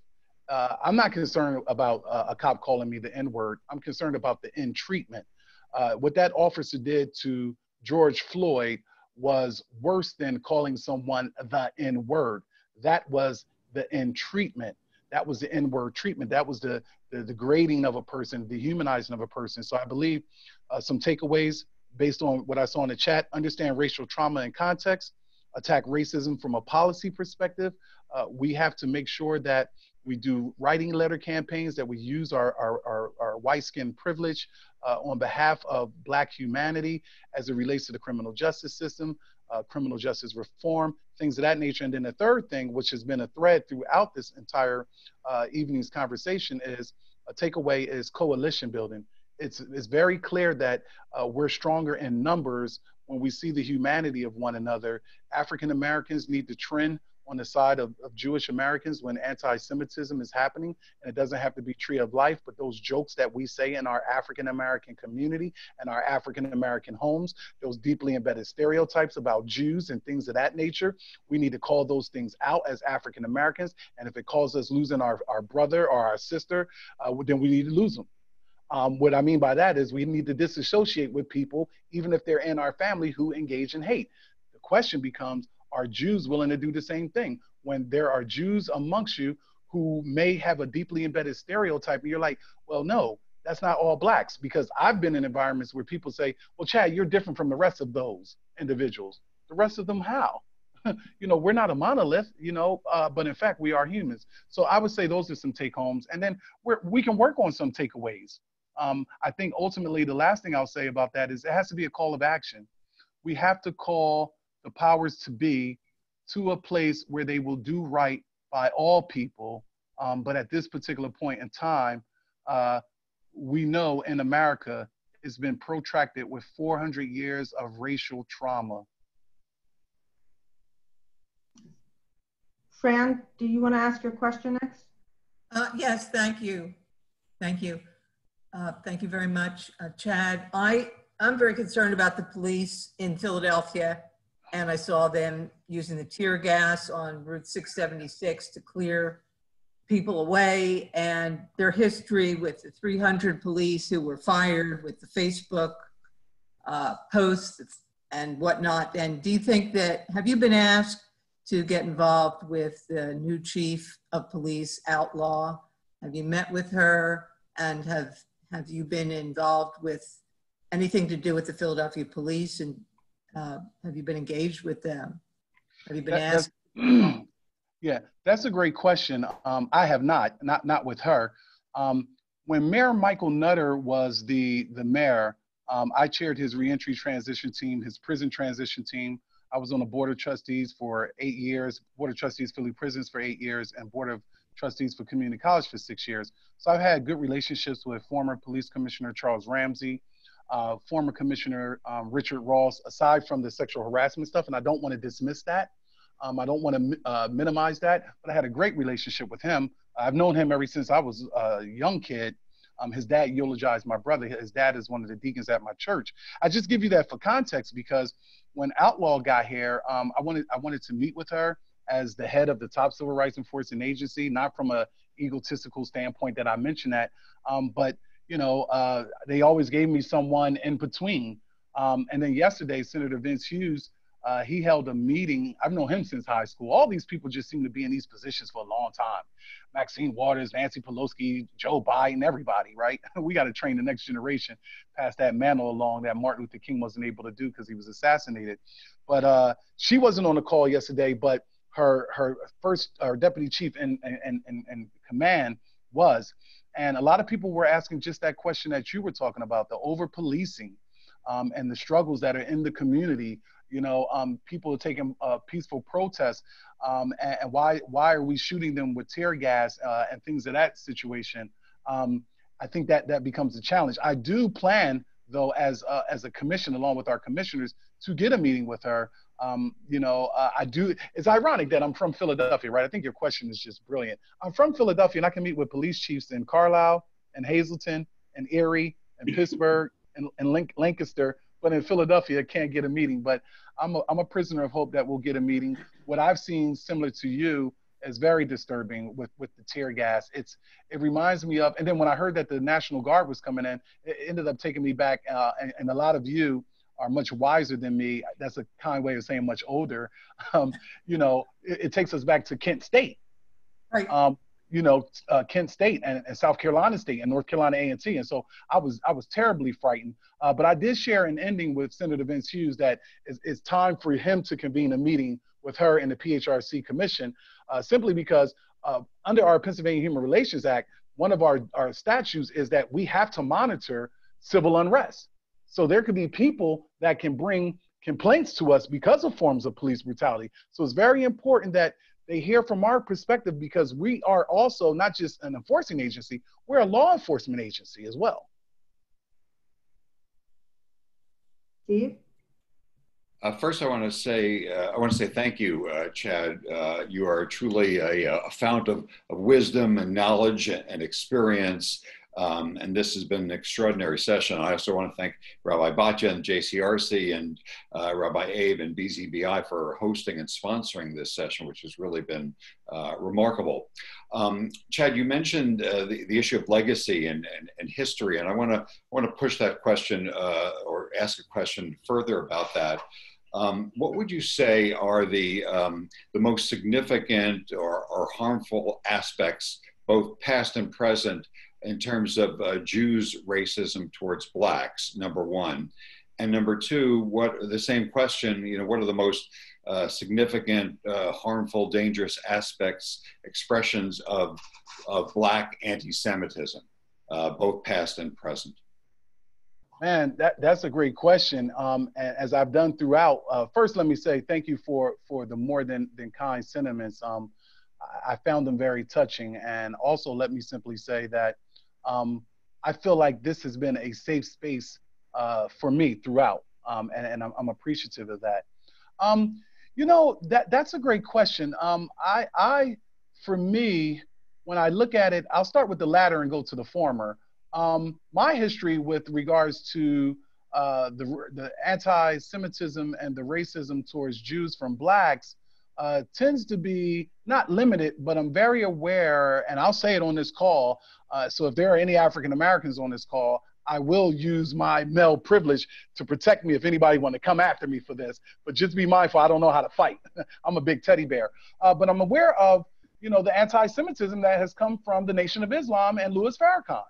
Uh, I'm not concerned about uh, a cop calling me the N word. I'm concerned about the N treatment. Uh, what that officer did to George Floyd was worse than calling someone the N word. That was the N treatment. That was the N word treatment. That was the, the degrading of a person, the humanizing of a person. So I believe uh, some takeaways based on what I saw in the chat understand racial trauma and context, attack racism from a policy perspective, uh, we have to make sure that We do writing letter campaigns that we use our, our, our, our white skin privilege uh, on behalf of Black humanity as it relates to the criminal justice system, uh, criminal justice reform, things of that nature. And then the third thing, which has been a thread throughout this entire uh, evening's conversation, is a takeaway is coalition building. It's, it's very clear that uh, we're stronger in numbers when we see the humanity of one another. African Americans need to trend on the side of, of Jewish Americans when anti-Semitism is happening. And it doesn't have to be tree of life, but those jokes that we say in our African American community and our African American homes, those deeply embedded stereotypes about Jews and things of that nature, we need to call those things out as African Americans. And if it calls us losing our, our brother or our sister, uh, then we need to lose them. Um, what I mean by that is we need to disassociate with people, even if they're in our family, who engage in hate. The question becomes are Jews willing to do the same thing? When there are Jews amongst you who may have a deeply embedded stereotype, and you're like, well, no, that's not all blacks. Because I've been in environments where people say, well, Chad, you're different from the rest of those individuals. The rest of them, how? you know, we're not a monolith, you know, uh, but in fact, we are humans. So I would say those are some take homes. And then we we can work on some takeaways. Um, I think ultimately, the last thing I'll say about that is it has to be a call of action. We have to call the powers to be to a place where they will do right by all people. Um, but at this particular point in time, uh, we know in America it's been protracted with 400 years of racial trauma. Fran, do you want to ask your question next? Uh, yes, thank you. Thank you. Uh, thank you very much, uh, Chad. I, I'm very concerned about the police in Philadelphia and I saw them using the tear gas on Route 676 to clear people away and their history with the 300 police who were fired with the Facebook uh, posts and whatnot. And do you think that, have you been asked to get involved with the new chief of police, Outlaw? Have you met with her and have, have you been involved with anything to do with the Philadelphia police and uh, have you been engaged with them? Have you been that, asked? yeah, that's a great question. Um, I have not, not not with her. Um, when Mayor Michael Nutter was the the mayor, um, I chaired his reentry transition team, his prison transition team. I was on the board of trustees for eight years, board of trustees Philly Prisons for eight years, and board of trustees for community college for six years. So I've had good relationships with former police commissioner Charles Ramsey, uh, former Commissioner um, Richard Ross, aside from the sexual harassment stuff, and I don't want to dismiss that. Um, I don't want to uh, minimize that, but I had a great relationship with him. I've known him ever since I was a young kid. Um, his dad eulogized my brother. His dad is one of the deacons at my church. I just give you that for context because when Outlaw got here, um, I wanted I wanted to meet with her as the head of the top civil rights enforcement agency, not from a egotistical standpoint that I mentioned that, um, but you know, uh, they always gave me someone in between. Um, and then yesterday, Senator Vince Hughes, uh, he held a meeting. I've known him since high school. All these people just seem to be in these positions for a long time. Maxine Waters, Nancy Pelosi, Joe Biden, everybody, right? we got to train the next generation, pass that mantle along that Martin Luther King wasn't able to do because he was assassinated. But uh, she wasn't on the call yesterday, but her her first, her deputy chief in, in, in command was. And a lot of people were asking just that question that you were talking about, the over policing um, and the struggles that are in the community. You know, um, people are taking uh, peaceful protests, um, and, and, why why are we shooting them with tear gas uh, and things of that situation? Um, I think that that becomes a challenge. I do plan, though, as uh, as a commission, along with our commissioners, to get a meeting with her um, you know, uh, I do. It's ironic that I'm from Philadelphia, right? I think your question is just brilliant. I'm from Philadelphia, and I can meet with police chiefs in Carlisle and Hazleton and Erie and Pittsburgh and, and Link, Lancaster, but in Philadelphia, I can't get a meeting. But I'm a, I'm a prisoner of hope that we'll get a meeting. What I've seen, similar to you, is very disturbing with with the tear gas. It's it reminds me of, and then when I heard that the National Guard was coming in, it ended up taking me back, uh, and, and a lot of you are much wiser than me. That's a kind way of saying much older. Um, you know, it, it, takes us back to Kent State. Right. Um, you know, uh, Kent State and, and, South Carolina State and North Carolina A&T. And so I was I was terribly frightened. Uh, but I did share an ending with Senator Vince Hughes that it's, it's time for him to convene a meeting with her and the PHRC Commission, uh, simply because uh, under our Pennsylvania Human Relations Act, one of our, our statutes is that we have to monitor civil unrest. So there could be people that can bring complaints to us because of forms of police brutality. So it's very important that they hear from our perspective because we are also not just an enforcing agency, we're a law enforcement agency as well. Steve? Uh, first, I want to say uh, I want to say thank you, uh, Chad. Uh, you are truly a, a fount of, of, wisdom and knowledge and experience. Um, and this has been an extraordinary session. I also want to thank Rabbi Batya and JCRC and uh, Rabbi Abe and BZBI for hosting and sponsoring this session, which has really been uh, remarkable. Um, Chad, you mentioned uh, the, the issue of legacy and, and, and history, and I want to want to push that question uh, or ask a question further about that. Um, what would you say are the um, the most significant or, or harmful aspects, both past and present, in terms of uh, Jews' racism towards blacks, number one. And number two, what the same question, you know, what are the most uh, significant, uh, harmful, dangerous aspects, expressions of, of black anti-Semitism, uh, both past and present? Man, that, that's a great question. Um, as I've done throughout, uh, first let me say thank you for for the more than than kind sentiments. Um, I found them very touching, and also let me simply say that um, I feel like this has been a safe space uh, for me throughout, um, and, and I'm, I'm, appreciative of that. Um, you know, that that's a great question. Um, I, I, for me, when I look at it, I'll start with the latter and go to the former. Um, my history with regards to uh, the, the anti-Semitism and the racism towards Jews from blacks uh, tends to be not limited, but I'm very aware, and I'll say it on this call. Uh, so if there are any African Americans on this call, I will use my male privilege to protect me if anybody want to come after me for this. But just be mindful, I don't know how to fight. I'm a big teddy bear. Uh, but I'm aware of, you know, the anti-Semitism that has come from the Nation of Islam and Louis Farrakhan.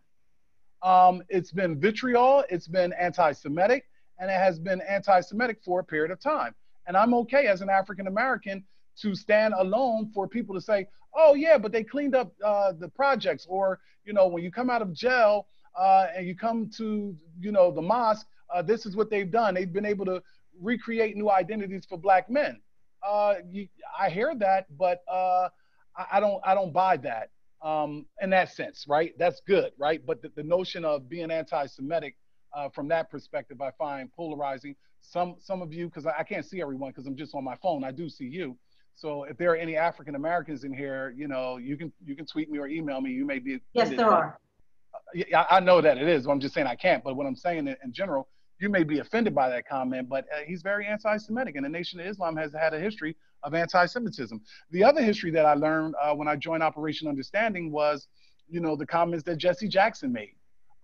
Um, it's been vitriol, it's been anti-Semitic, and it has been anti-Semitic for a period of time. And I'm okay as an African American to stand alone for people to say, oh yeah, but they cleaned up uh, the projects, or you know, when you come out of jail uh, and you come to you know the mosque, uh, this is what they've done. They've been able to recreate new identities for black men. Uh, you, I hear that, but uh, I, I, don't I don't buy that um, in that sense, right? That's good, right? But the, the notion of being anti-Semitic uh, from that perspective, I find polarizing. Some some of you, because I, I can't see everyone because I'm just on my phone. I do see you. So if there are any African Americans in here, you know, you can you can tweet me or email me. You may be. Yes, there are. Yeah, I know that it is. I'm just saying I can't. But what I'm saying in, in general, you may be offended by that comment, but uh, he's very anti-Semitic, and the Nation of Islam has had a history of anti-Semitism. The other history that I learned uh, when I joined Operation Understanding was, you know, the comments that Jesse Jackson made,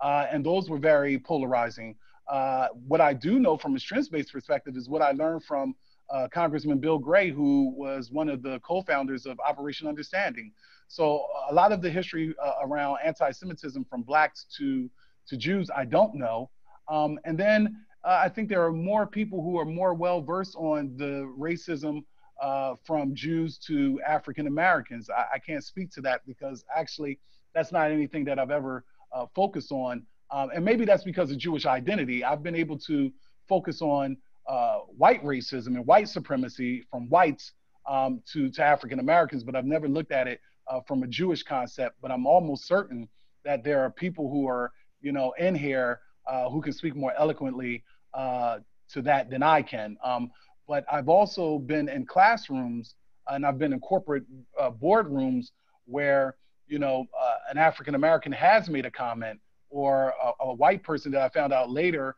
uh, and those were very polarizing. Uh, what I do know from a strengths-based perspective is what I learned from uh, Congressman Bill Gray, who was one of the co-founders of Operation Understanding. So a lot of the history uh, around anti-Semitism from blacks to to Jews, I don't know. Um, and then uh, I think there are more people who are more well versed on the racism uh, from Jews to African Americans. I, I, can't speak to that because actually that's not anything that I've ever uh, focused on. Um, and maybe that's because of Jewish identity. I've been able to focus on uh, white racism and white supremacy from whites um, to, to African Americans, but I've never looked at it uh, from a Jewish concept. But I'm almost certain that there are people who are, you know, in here uh, who can speak more eloquently uh, to that than I can. Um, but I've also been in classrooms and I've been in corporate uh, boardrooms where, you know, uh, an African American has made a comment or a, a, white person that I found out later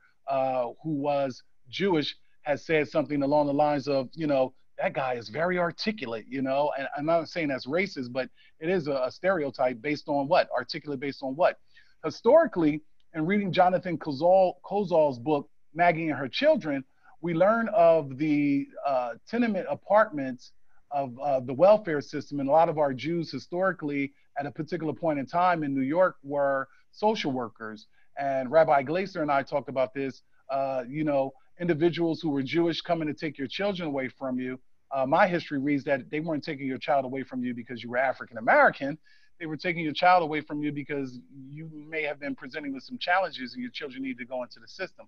who was Jewish has said something along the lines of, you know, that guy is very articulate, you know, and I'm not saying that's racist, but it is a, a stereotype based on what? Articulate based on what? Historically, in reading Jonathan Kozol, Kozol's book, Maggie and Her Children, we learn of the uh, tenement apartments of uh, the welfare system. And a lot of our Jews historically, at a particular point in time in New York, were social workers. And Rabbi Glazer and I talked about this. Uh, you know, individuals who were Jewish coming to take your children away from you Uh, my history reads that they weren't taking your child away from you because you were African American. They were taking your child away from you because you may have been presenting with some challenges and your children need to go into the system.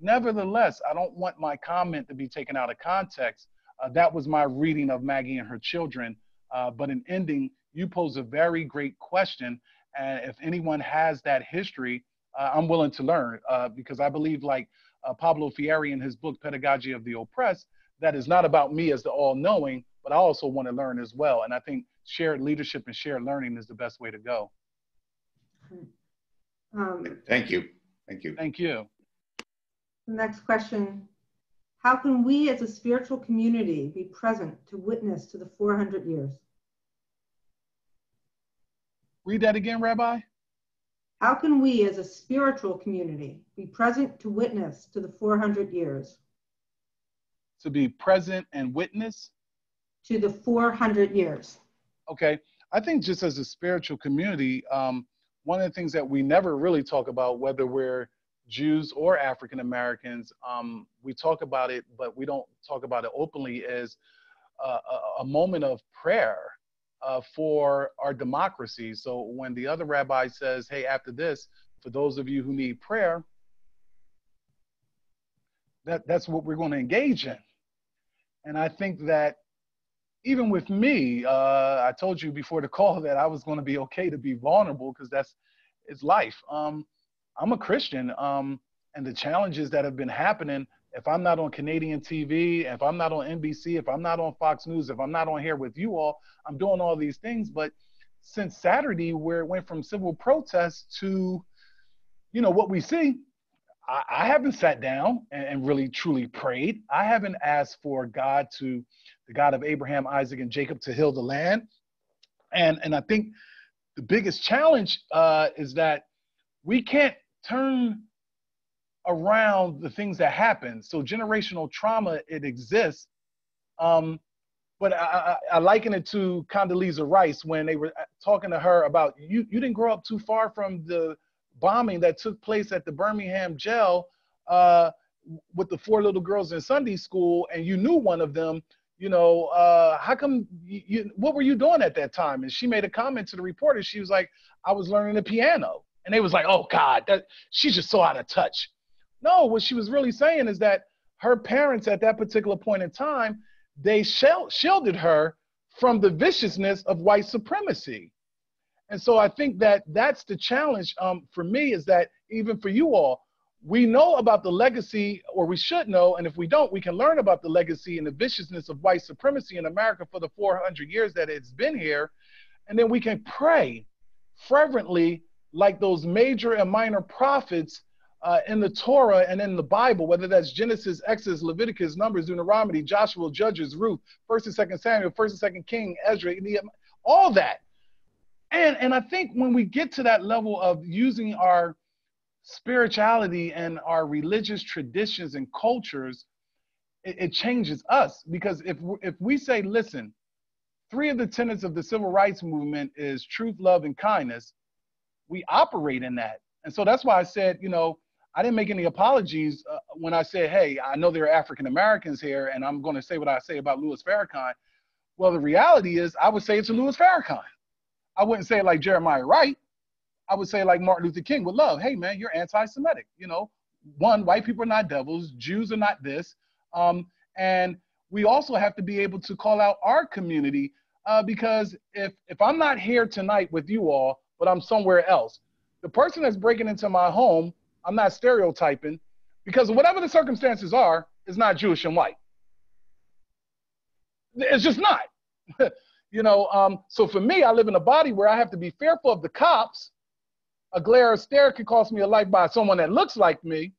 Nevertheless, I don't want my comment to be taken out of context. Uh, that was my reading of Maggie and her children. Uh, but in ending, you pose a very great question. And if anyone has that history, uh, I'm willing to learn uh, because I believe, like uh, Pablo Freire in his book, Pedagogy of the Oppressed, that is not about me as the all knowing, but I also want to learn as well. And I think shared leadership and shared learning is the best way to go. Um, Thank you. Thank you. Thank you. Next question. How can we as a spiritual community be present to witness to the 400 years? Read that again, Rabbi. How can we as a spiritual community be present to witness to the 400 years? To be present and witness? To the 400 years. Okay. I think just as a spiritual community, um, one of the things that we never really talk about, whether we're Jews or African Americans, um, we talk about it, but we don't talk about it openly, is a, a, a moment of prayer uh, for our democracy. So when the other rabbi says, hey, after this, for those of you who need prayer, that, that's what we're going to engage in. And I think that even with me, uh, I told you before the call that I was going to be okay to be vulnerable because that's it's life. Um, I'm a Christian, um, and the challenges that have been happening. If I'm not on Canadian TV, if I'm not on NBC, if I'm not on Fox News, if I'm not on here with you all, I'm doing all these things. But since Saturday, where it went from civil protests to, you know, what we see, I, I haven't sat down and, and really truly prayed. I haven't asked for God to, the God of Abraham, Isaac, and Jacob, to heal the land. And and I think the biggest challenge uh, is that we can't turn around the things that happen. So generational trauma, it exists. Um, but I, I, I, liken it to Condoleezza Rice when they were uh, talking to her about you. You didn't grow up too far from the bombing that took place at the Birmingham jail uh, with the four little girls in Sunday school, and you knew one of them. You know, uh, how come? You, you, what were you doing at that time? And she made a comment to the reporter. She was like, "I was learning the piano." and they was like, "Oh God, that she's just so out of touch." No, what she was really saying is that her parents at that particular point in time, they shielded her from the viciousness of white supremacy. And so I think that that's the challenge um, for me is that even for you all, we know about the legacy, or we should know, and if we don't, we can learn about the legacy and the viciousness of white supremacy in America for the 400 years that it's been here. And then we can pray fervently like those major and minor prophets uh, in the Torah and in the Bible, whether that's Genesis, Exodus, Leviticus, Numbers, Deuteronomy, Joshua, Judges, Ruth, First and Second Samuel, First and Second King, Ezra, all that. And and I think when we get to that level of using our spirituality and our religious traditions and cultures, it, it changes us because if if we say, listen, three of the tenets of the civil rights movement is truth, love, and kindness we operate in that. And so that's why I said, you know, I didn't make any apologies uh, when I said, hey, I know there are African Americans here, and I'm going to say what I say about Louis Farrakhan. Well, the reality is, I would say it to Louis Farrakhan. I wouldn't say it like Jeremiah Wright. I would say like Martin Luther King with love. Hey, man, you're anti-Semitic. You know, one, white people are not devils. Jews are not this. Um, and we also have to be able to call out our community uh, because if if I'm not here tonight with you all, but I'm somewhere else. The person that's breaking into my home, I'm not stereotyping, because whatever the circumstances are, is not Jewish and white. It's just not. you know, um, so for me, I live in a body where I have to be fearful of the cops. A glare or stare could cost me a life by someone that looks like me.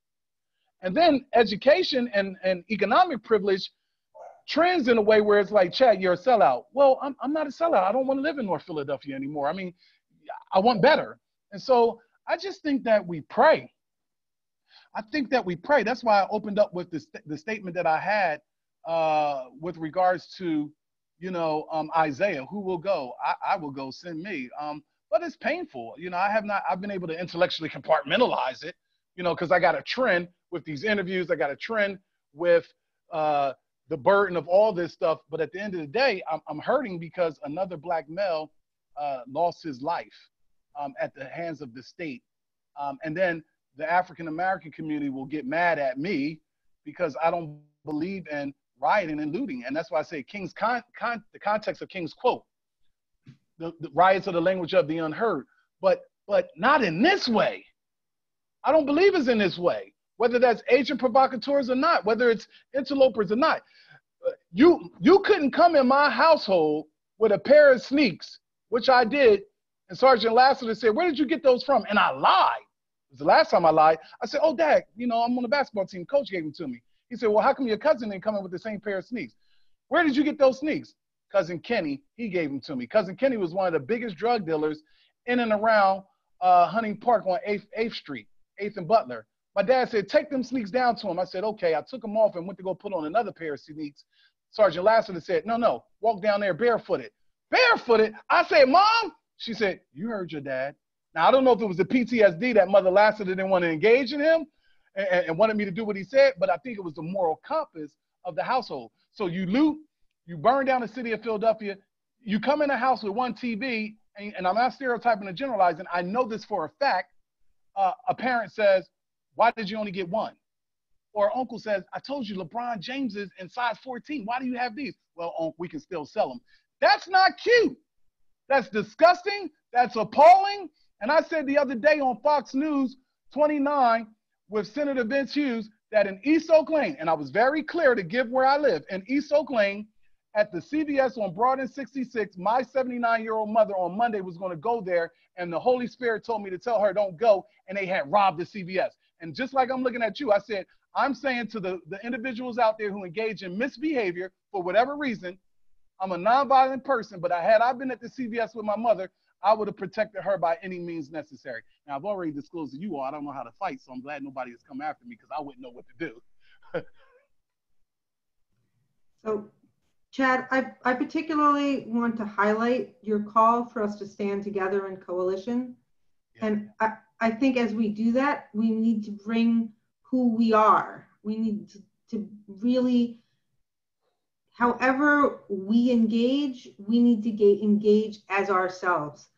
And then education and, and economic privilege trends in a way where it's like, Chad, you're a sellout. Well, I'm, I'm not a sellout. I don't want to live in North Philadelphia anymore. I mean, I want better. And so I just think that we pray. I think that we pray. That's why I opened up with the, the statement that I had uh, with regards to, you know, um, Isaiah, who will go? I, I will go, send me. Um, but it's painful. You know, I have not, I've been able to intellectually compartmentalize it, you know, because I got a trend with these interviews. I got a trend with uh, the burden of all this stuff. But at the end of the day, I'm, I'm hurting because another black male uh, lost his life um, at the hands of the state. Um, and then the African American community will get mad at me because I don't believe in rioting and looting. And that's why I say King's con, con the context of King's quote, the, the riots are the language of the unheard, but but not in this way. I don't believe it's in this way, whether that's agent provocateurs or not, whether it's interlopers or not. You you couldn't come in my household with a pair of sneaks, which I did, and Sergeant Lassiter said, "Where did you get those from?" And I lied. The last time I lied. I said, "Oh, Dad, you know I'm on the basketball team. Coach gave them to me." He said, Well, how come your cousin didn't come in with the same pair of sneaks? Where did you get those sneaks? Cousin Kenny, he gave them to me. Cousin Kenny was one of the biggest drug dealers in and around uh, Hunting Park on 8th, 8th Street, 8th and Butler. My dad said, Take them sneaks down to him. I said, Okay. I took them off and went to go put on another pair of sneaks. Sergeant Lassiter said, No, no, walk down there barefooted. Barefooted? I said, Mom? She said, You heard your dad. Now, I don't know if it was the PTSD that Mother Lassiter didn't want to engage in him, and, and wanted me to do what he said, but I think it was the moral compass of the household. So you loot, you burn down the city of Philadelphia, you come in a house with one TV, and, and I'm not stereotyping or generalizing. I know this for a fact. Uh, a parent says, "Why did you only get one?" Or uncle says, "I told you LeBron James is in size 14. Why do you have these?" Well, uncle, we can still sell them. That's not cute. That's disgusting. That's appalling. And I said the other day on Fox News 29 with Senator Vince Hughes that in East Oak Lane, and I was very clear to give where I live, in East Oak Lane, at the CVS on Broad and 66, my 79 year old mother on Monday was going to go there, and the Holy Spirit told me to tell her, don't go, and they had robbed the CVS. And just like I'm looking at you, I said, I'm saying to the, the individuals out there who engage in misbehavior for whatever reason, I'm a nonviolent person, but I had I been at the CVS with my mother, I would have protected her by any means necessary. Now, I've already disclosed to you all I don't know how to fight, so I'm glad nobody has come after me because I wouldn't know what to do. so, Chad, I, I particularly want to highlight your call for us to stand together in coalition. Yeah. And I, I think as we do that, we need to bring who we are. We need to, to really however we engage, we need to get engage as ourselves.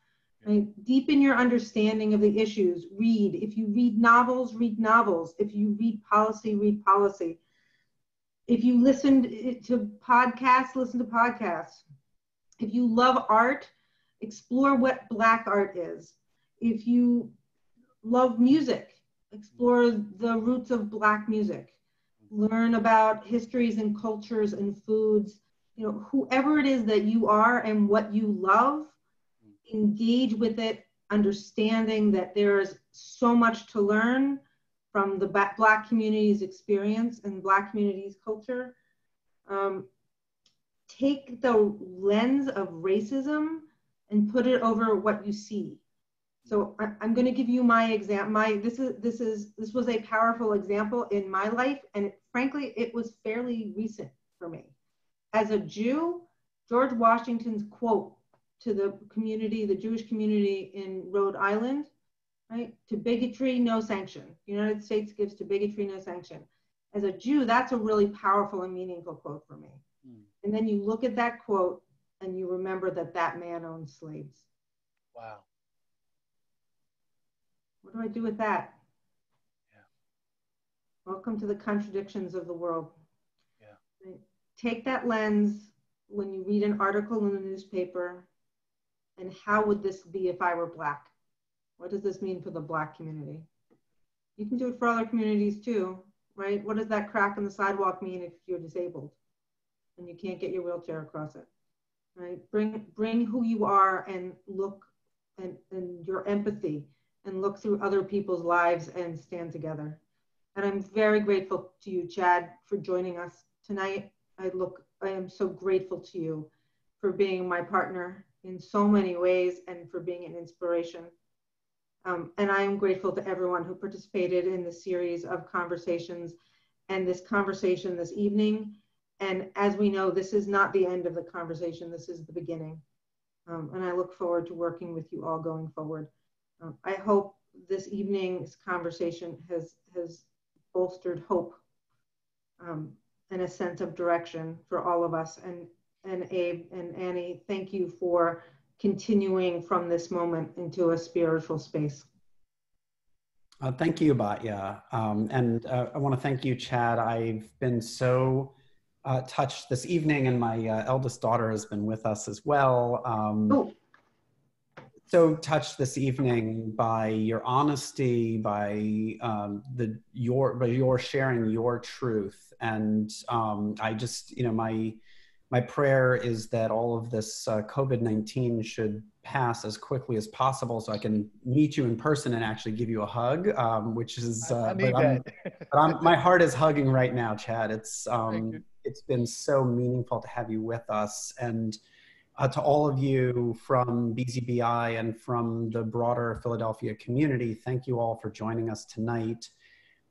Right? Deepen your understanding of the issues. Read. If you read novels, read novels. If you read policy, read policy. If you listen to podcasts, listen to podcasts. If you love art, explore what Black art is. If you love music, explore the roots of Black music. Learn about histories and cultures and foods. You know, whoever it is that you are and what you love, engage with it, understanding that there's so much to learn from the Black community's experience and Black community's culture. Um, take the lens of racism and put it over what you see. So I, am going to give you my example. My this is this is this was a powerful example in my life, and frankly, it was fairly recent for me. As a Jew, George Washington's quote to the community, the Jewish community in Rhode Island, right? To bigotry, no sanction. The United States gives to bigotry, no sanction. As a Jew, that's a really powerful and meaningful quote for me. Mm. And then you look at that quote and you remember that that man owned slaves. Wow. What do I do with that? Yeah. Welcome to the contradictions of the world. Yeah. Take that lens when you read an article in the newspaper and how would this be if I were Black? What does this mean for the Black community? You can do it for other communities too, right? What does that crack in the sidewalk mean if you're disabled and you can't get your wheelchair across it, right? Bring, bring who you are and look and, and your empathy and look through other people's lives and stand together. And I'm very grateful to you, Chad, for joining us tonight. I look, I am so grateful to you for being my partner in so many ways and for being an inspiration. Um, and I am grateful to everyone who participated in the series of conversations and this conversation this evening. And as we know, this is not the end of the conversation, this is the beginning. Um, and I look forward to working with you all going forward. Um, I hope this evening's conversation has, has bolstered hope um, and a sense of direction for all of us. And, and Abe and Annie, thank you for continuing from this moment into a spiritual space. Uh, thank you, Batya. Um, and uh, I want to thank you, Chad. I've been so uh, touched this evening, and my uh, eldest daughter has been with us as well. Um, oh. So touched this evening by your honesty, by um, the your by your sharing your truth, and um, I just you know my my prayer is that all of this uh, COVID nineteen should pass as quickly as possible so I can meet you in person and actually give you a hug, um, which is, uh, but, I'm, but I'm, my heart is hugging right now, Chad. It's, um, it's been so meaningful to have you with us. And uh, to all of you from BZBI and from the broader Philadelphia community, thank you all for joining us tonight.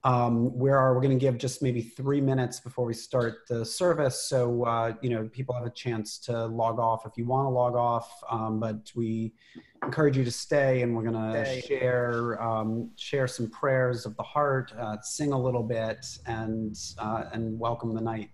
Um, where are we're going to give just maybe three minutes before we start the service, so uh, you know people have a chance to log off if you want to log off. Um, but we encourage you to stay, and we're going to share um, share some prayers of the heart, uh, sing a little bit, and uh, and welcome the night.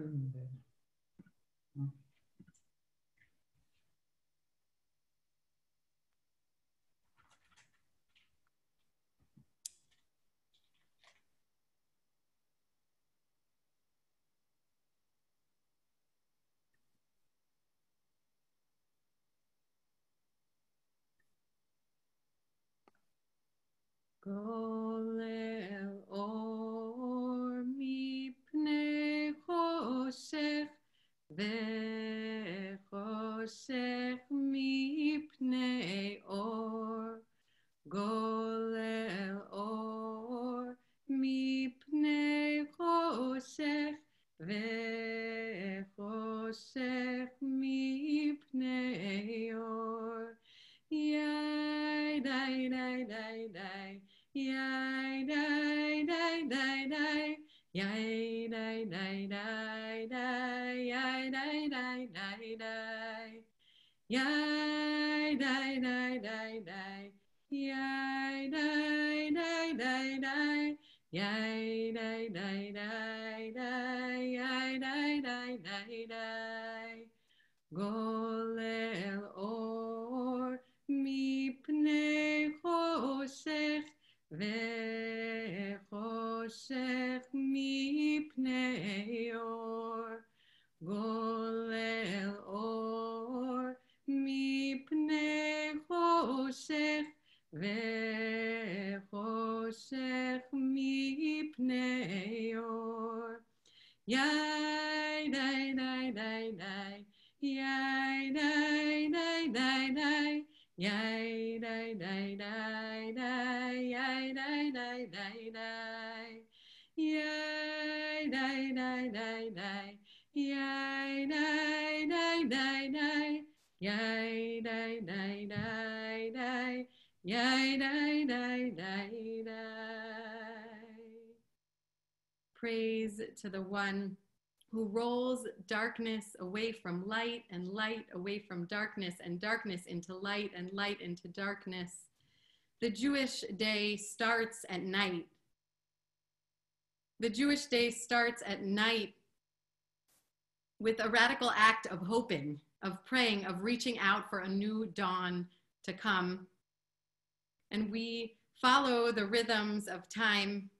bölümleri. Go. Joseph, de Joseph. Yeah, to the one who rolls darkness away from light and light away from darkness and darkness into light and light into darkness. The Jewish day starts at night. The Jewish day starts at night with a radical act of hoping, of praying, of reaching out for a new dawn to come. And we follow the rhythms of time.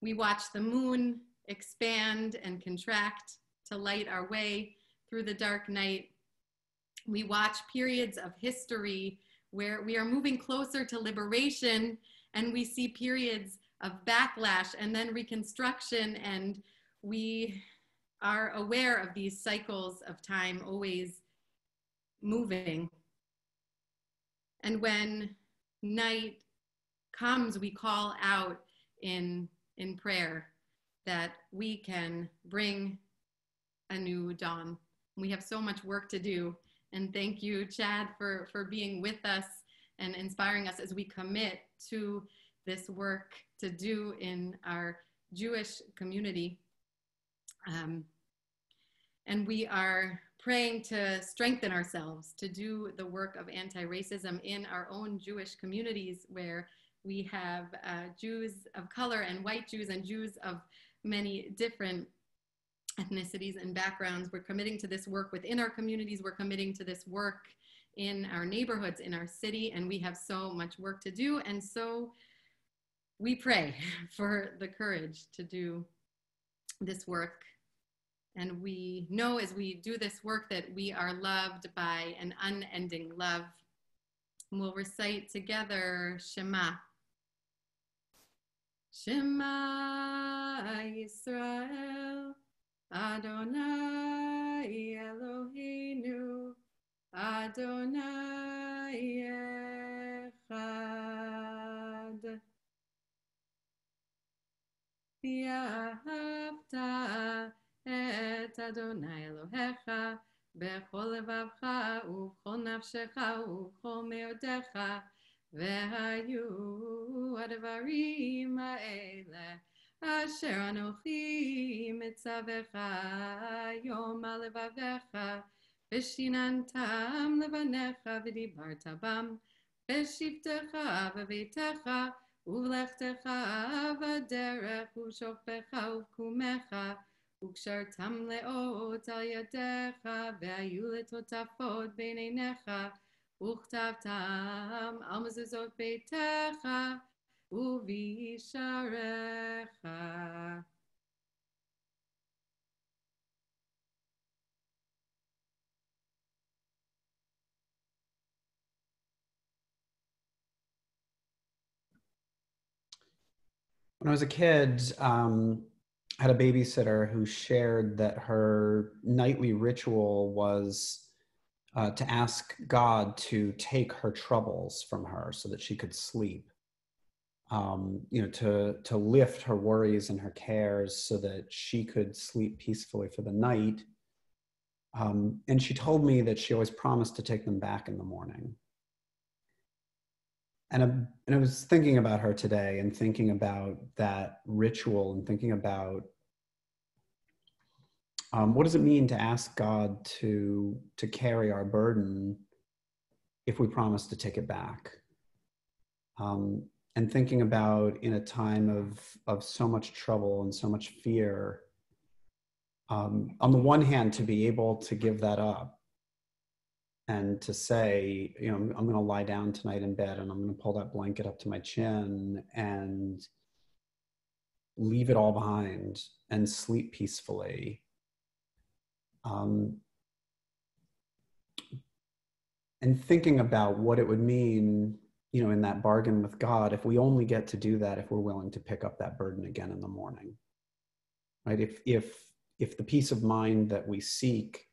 We watch the moon expand and contract to light our way through the dark night. We watch periods of history where we are moving closer to liberation and we see periods of backlash and then reconstruction and we are aware of these cycles of time always moving. And when night comes, we call out in, in prayer that we can bring a new dawn. We have so much work to do. And thank you, Chad, for, for being with us and inspiring us as we commit to this work to do in our Jewish community. Um, and we are praying to strengthen ourselves to do the work of anti-racism in our own Jewish communities where we have uh, Jews of color and white Jews and Jews of many different ethnicities and backgrounds. We're committing to this work within our communities. We're committing to this work in our neighborhoods, in our city, and we have so much work to do. And so we pray for the courage to do this work. And we know as we do this work that we are loved by an unending love. And we'll recite together Shema. Shema Yisrael, Adonai Eloheinu, Adonai Echad. ואהבת את אדוני אלוהיך בכל לבבך ובכל נפשך ובכל מאודיך והיו הדברים האלה אשר אנוכי מצווך היום על לבביך ושיננתם לבניך ודיברת בם בשבתך בביתך ולכתך בדרך ושופך וקומך וקשרתם לאות על ידיך והיו לטוטפות בין עיניך וכתבתם על מזוזות ביתך ובישעריך. When I was a kid, um, I had a babysitter who shared that her nightly ritual was uh, to ask God to take her troubles from her so that she could sleep. Um, you know, to to lift her worries and her cares so that she could sleep peacefully for the night. Um, and she told me that she always promised to take them back in the morning and I, and I was thinking about her today and thinking about that ritual and thinking about um, what does it mean to ask God to to carry our burden if we promise to take it back um, and thinking about in a time of of so much trouble and so much fear um, on the one hand to be able to give that up and to say, you know, I'm, I'm going to lie down tonight in bed and I'm going to pull that blanket up to my chin and leave it all behind and sleep peacefully. Um, and thinking about what it would mean, you know, in that bargain with God, if we only get to do that if we're willing to pick up that burden again in the morning, right? If if if the peace of mind that we seek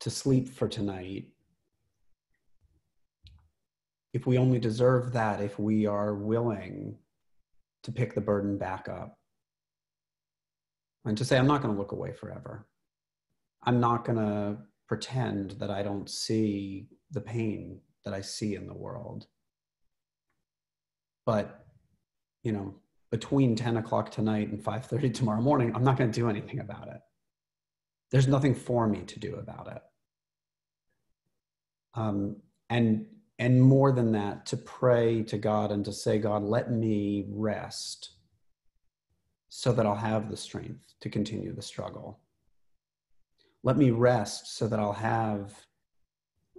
to sleep for tonight, if we only deserve that if we are willing to pick the burden back up and to say, I'm not going to look away forever. I'm not going to pretend that I don't see the pain that I see in the world. But, you know, between 10 o'clock tonight and 5.30 tomorrow morning, I'm not going to do anything about it. There's nothing for me to do about it um, and and more than that to pray to god and to say god let me rest so that i'll have the strength to continue the struggle let me rest so that i'll have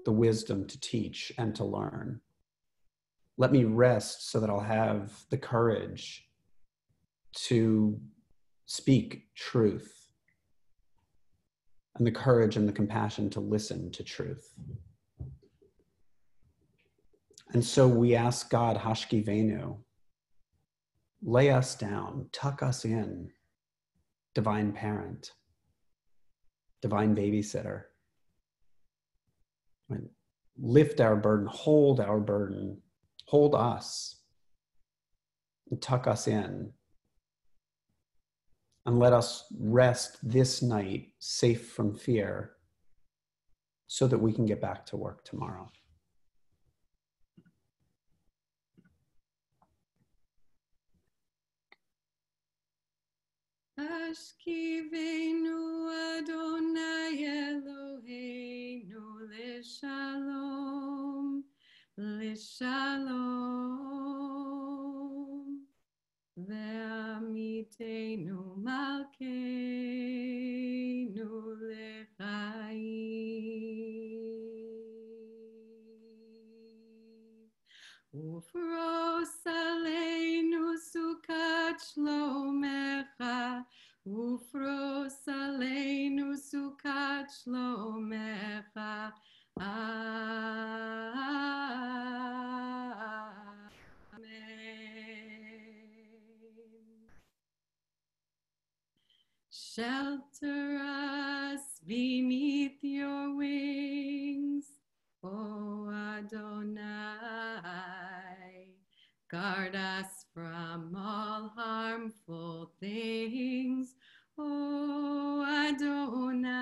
the wisdom to teach and to learn. Let me rest so that i'll have the courage to speak truth and the courage and the compassion to listen to truth. And so we ask God, Hashkivenu, lay us down, tuck us in, divine parent, divine babysitter. Lift our burden, hold our burden, hold us, and tuck us in. And let us rest this night safe from fear so that we can get back to work tomorrow. Ashkivenu Adonai Eloheinu Lishalom, Lishalom. Ve'amitenu Malkeinu Lechaim. Ufros aleinu sukat shlomecha, ufros aleinu sukat shlomecha. Amen. Shelter us beneath your wings, O Adonai. Guard us from all harmful things, O Adonai.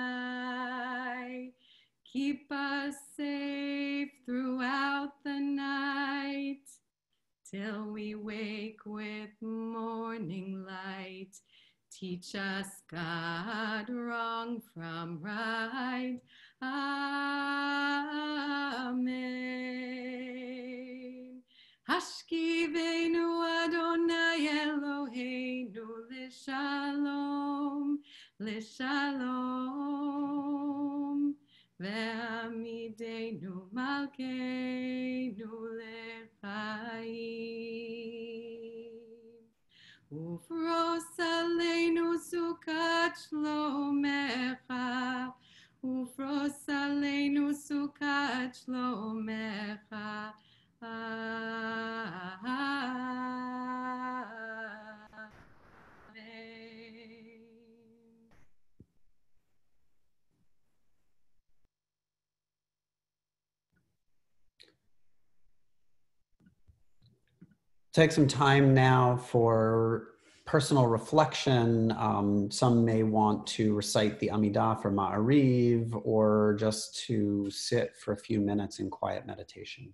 Keep us safe throughout the night till we wake with morning light. Teach us, God, wrong from right. Amen. Hashkivenu Adonai Eloheinu Lishalom, Lishalom. Ve'amidenu Malkeinu Lechaim. Ufros aleinu sukat shlomecha, ufros aleinu sukat shlomecha. Take some time now for personal reflection. Um, some may want to recite the Amidah for Ma'ariv or just to sit for a few minutes in quiet meditation.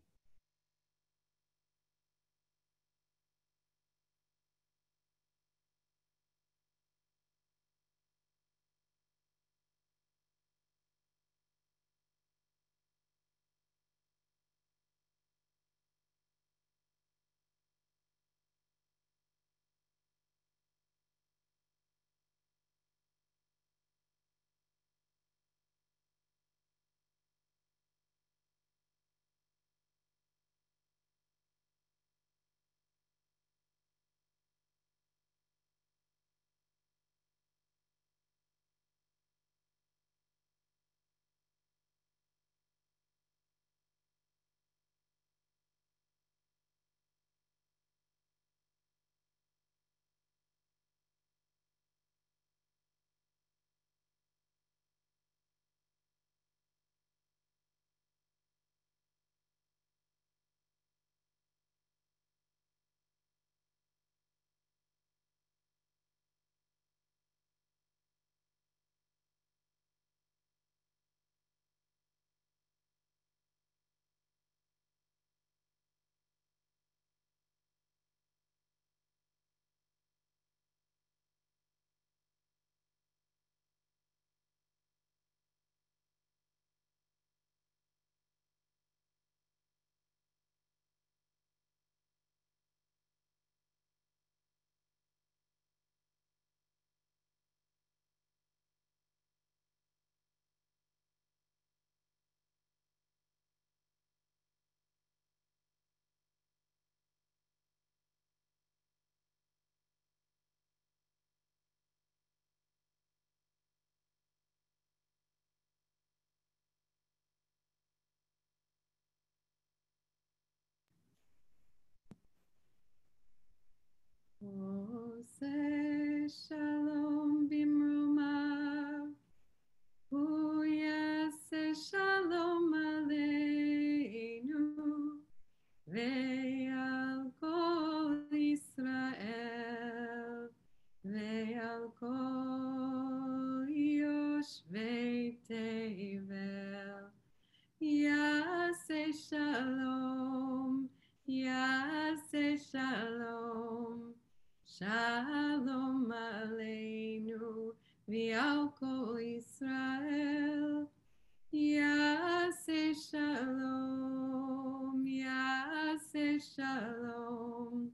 Shalom,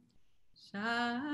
shalom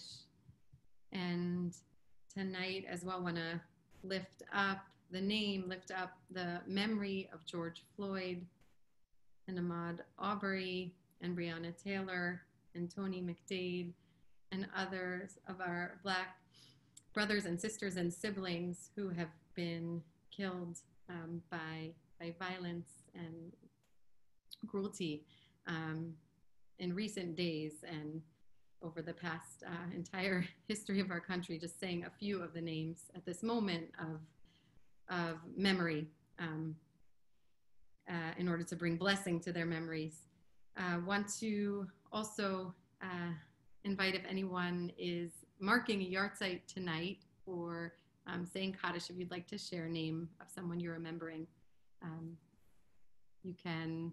Kaddish and tonight as well want to lift up the name, lift up the memory of George Floyd and Ahmaud Arbery and Breonna Taylor and Tony McDade and others of our Black brothers and sisters and siblings who have been killed um, by, by violence and cruelty um, in recent days. And the past uh, entire history of our country, just saying a few of the names at this moment of, of memory um, uh, in order to bring blessing to their memories. Uh, want to also uh, invite if anyone is marking a yahrzeit tonight or um, saying Kaddish, if you'd like to share a name of someone you're remembering, um, you can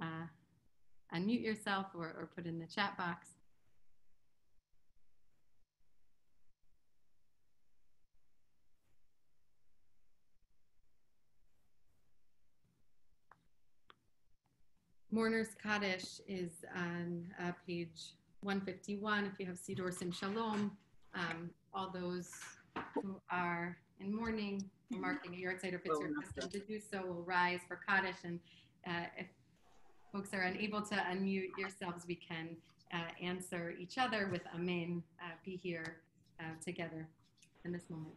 uh, unmute yourself or, or put in the chat box. Mourner's Kaddish is on uh, page 151. If you have Siddur Sim Shalom, um, all those who are in mourning marking a yahrzeit, or if it's your custom to do so, will rise for Kaddish. And uh, if folks are unable to unmute yourselves, we can uh, answer each other with Amen. Uh, be here uh, together in this moment.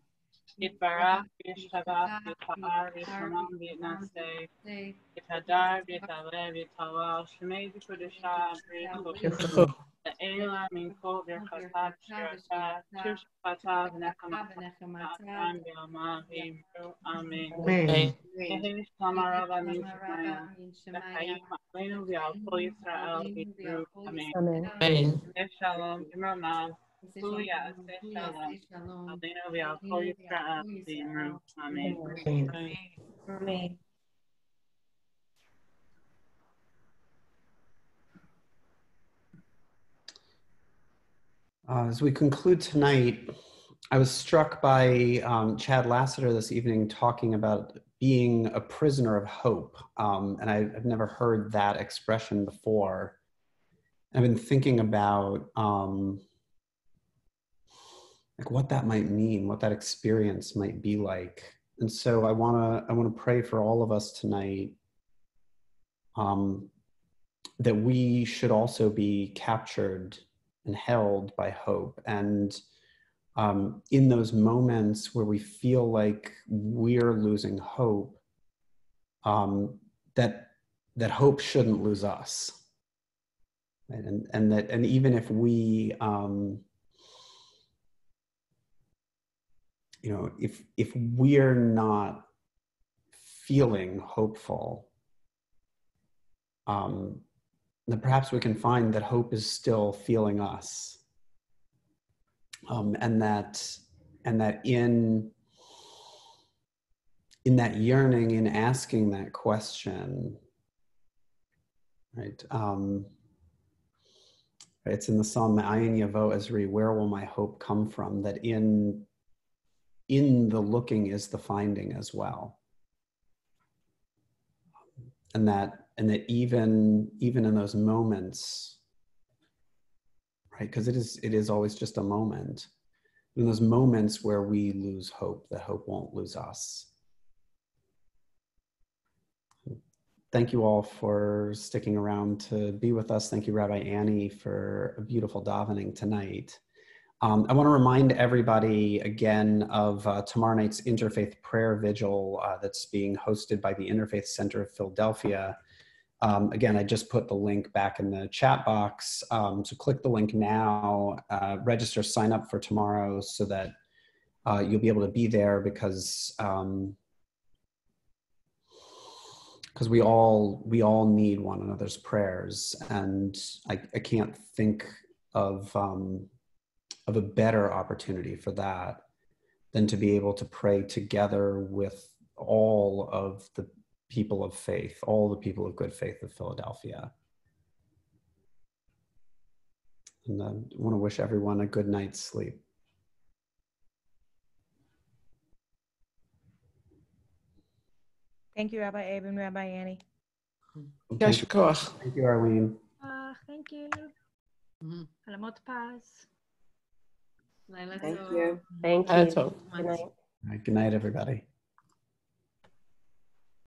יתברך וישתבח ויתפאר וישלום ויתנשא. יתהדר ויתעלה ויתהלל שמי בקדושה בריחו לעילה מן כל ברכתה שירתה שוב שפתה ונחמתה ביומה ויאמרו אמן. יהי שלום הרבה מן שמיים וחיים עלינו ועל כל ישראל ויאמרו אמן. שלום במרומיו Hallelujah. Shalom. Alinu v'al kol Yisrael v'imru. Amen. Amen. Uh, as we conclude tonight, I was struck by um, Chad Lassiter this evening talking about being a prisoner of hope. Um, and I, have never heard that expression before. I've been thinking about um, like what that might mean, what that experience might be like. And so I want to I want to pray for all of us tonight um, that we should also be captured and held by hope. And um, in those moments where we feel like we're losing hope, um, that that hope shouldn't lose us. And and that and even if we um, you know if if we're not feeling hopeful um, then perhaps we can find that hope is still feeling us um, and that and that in in that yearning, in asking that question, right? Um, it's in the Psalm Ma'ayin Yavo Ezri, where will my hope come from? That in in the looking is the finding as well. And that and that even even in those moments, right? Because it is it is always just a moment. In those moments where we lose hope, that hope won't lose us. thank you all for sticking around to be with us. Thank you, Rabbi Annie, for a beautiful davening tonight. Um, I want to remind everybody again of uh, tomorrow night's Interfaith Prayer Vigil uh, that's being hosted by the Interfaith Center of Philadelphia. Um, again, I just put the link back in the chat box. Um, so click the link now, uh, register, sign up for tomorrow so that uh, you'll be able to be there because um, because we all we all need one another's prayers and i, I can't think of um, of a better opportunity for that than to be able to pray together with all of the people of faith all the people of good faith of philadelphia and i want to wish everyone a good night's sleep Thank you, Rabbi Abe and Rabbi Annie. Thank you, thank you Arlene. Uh, thank you. Halamot Paz. Thank you. Thank you. Good night. All right, good night everybody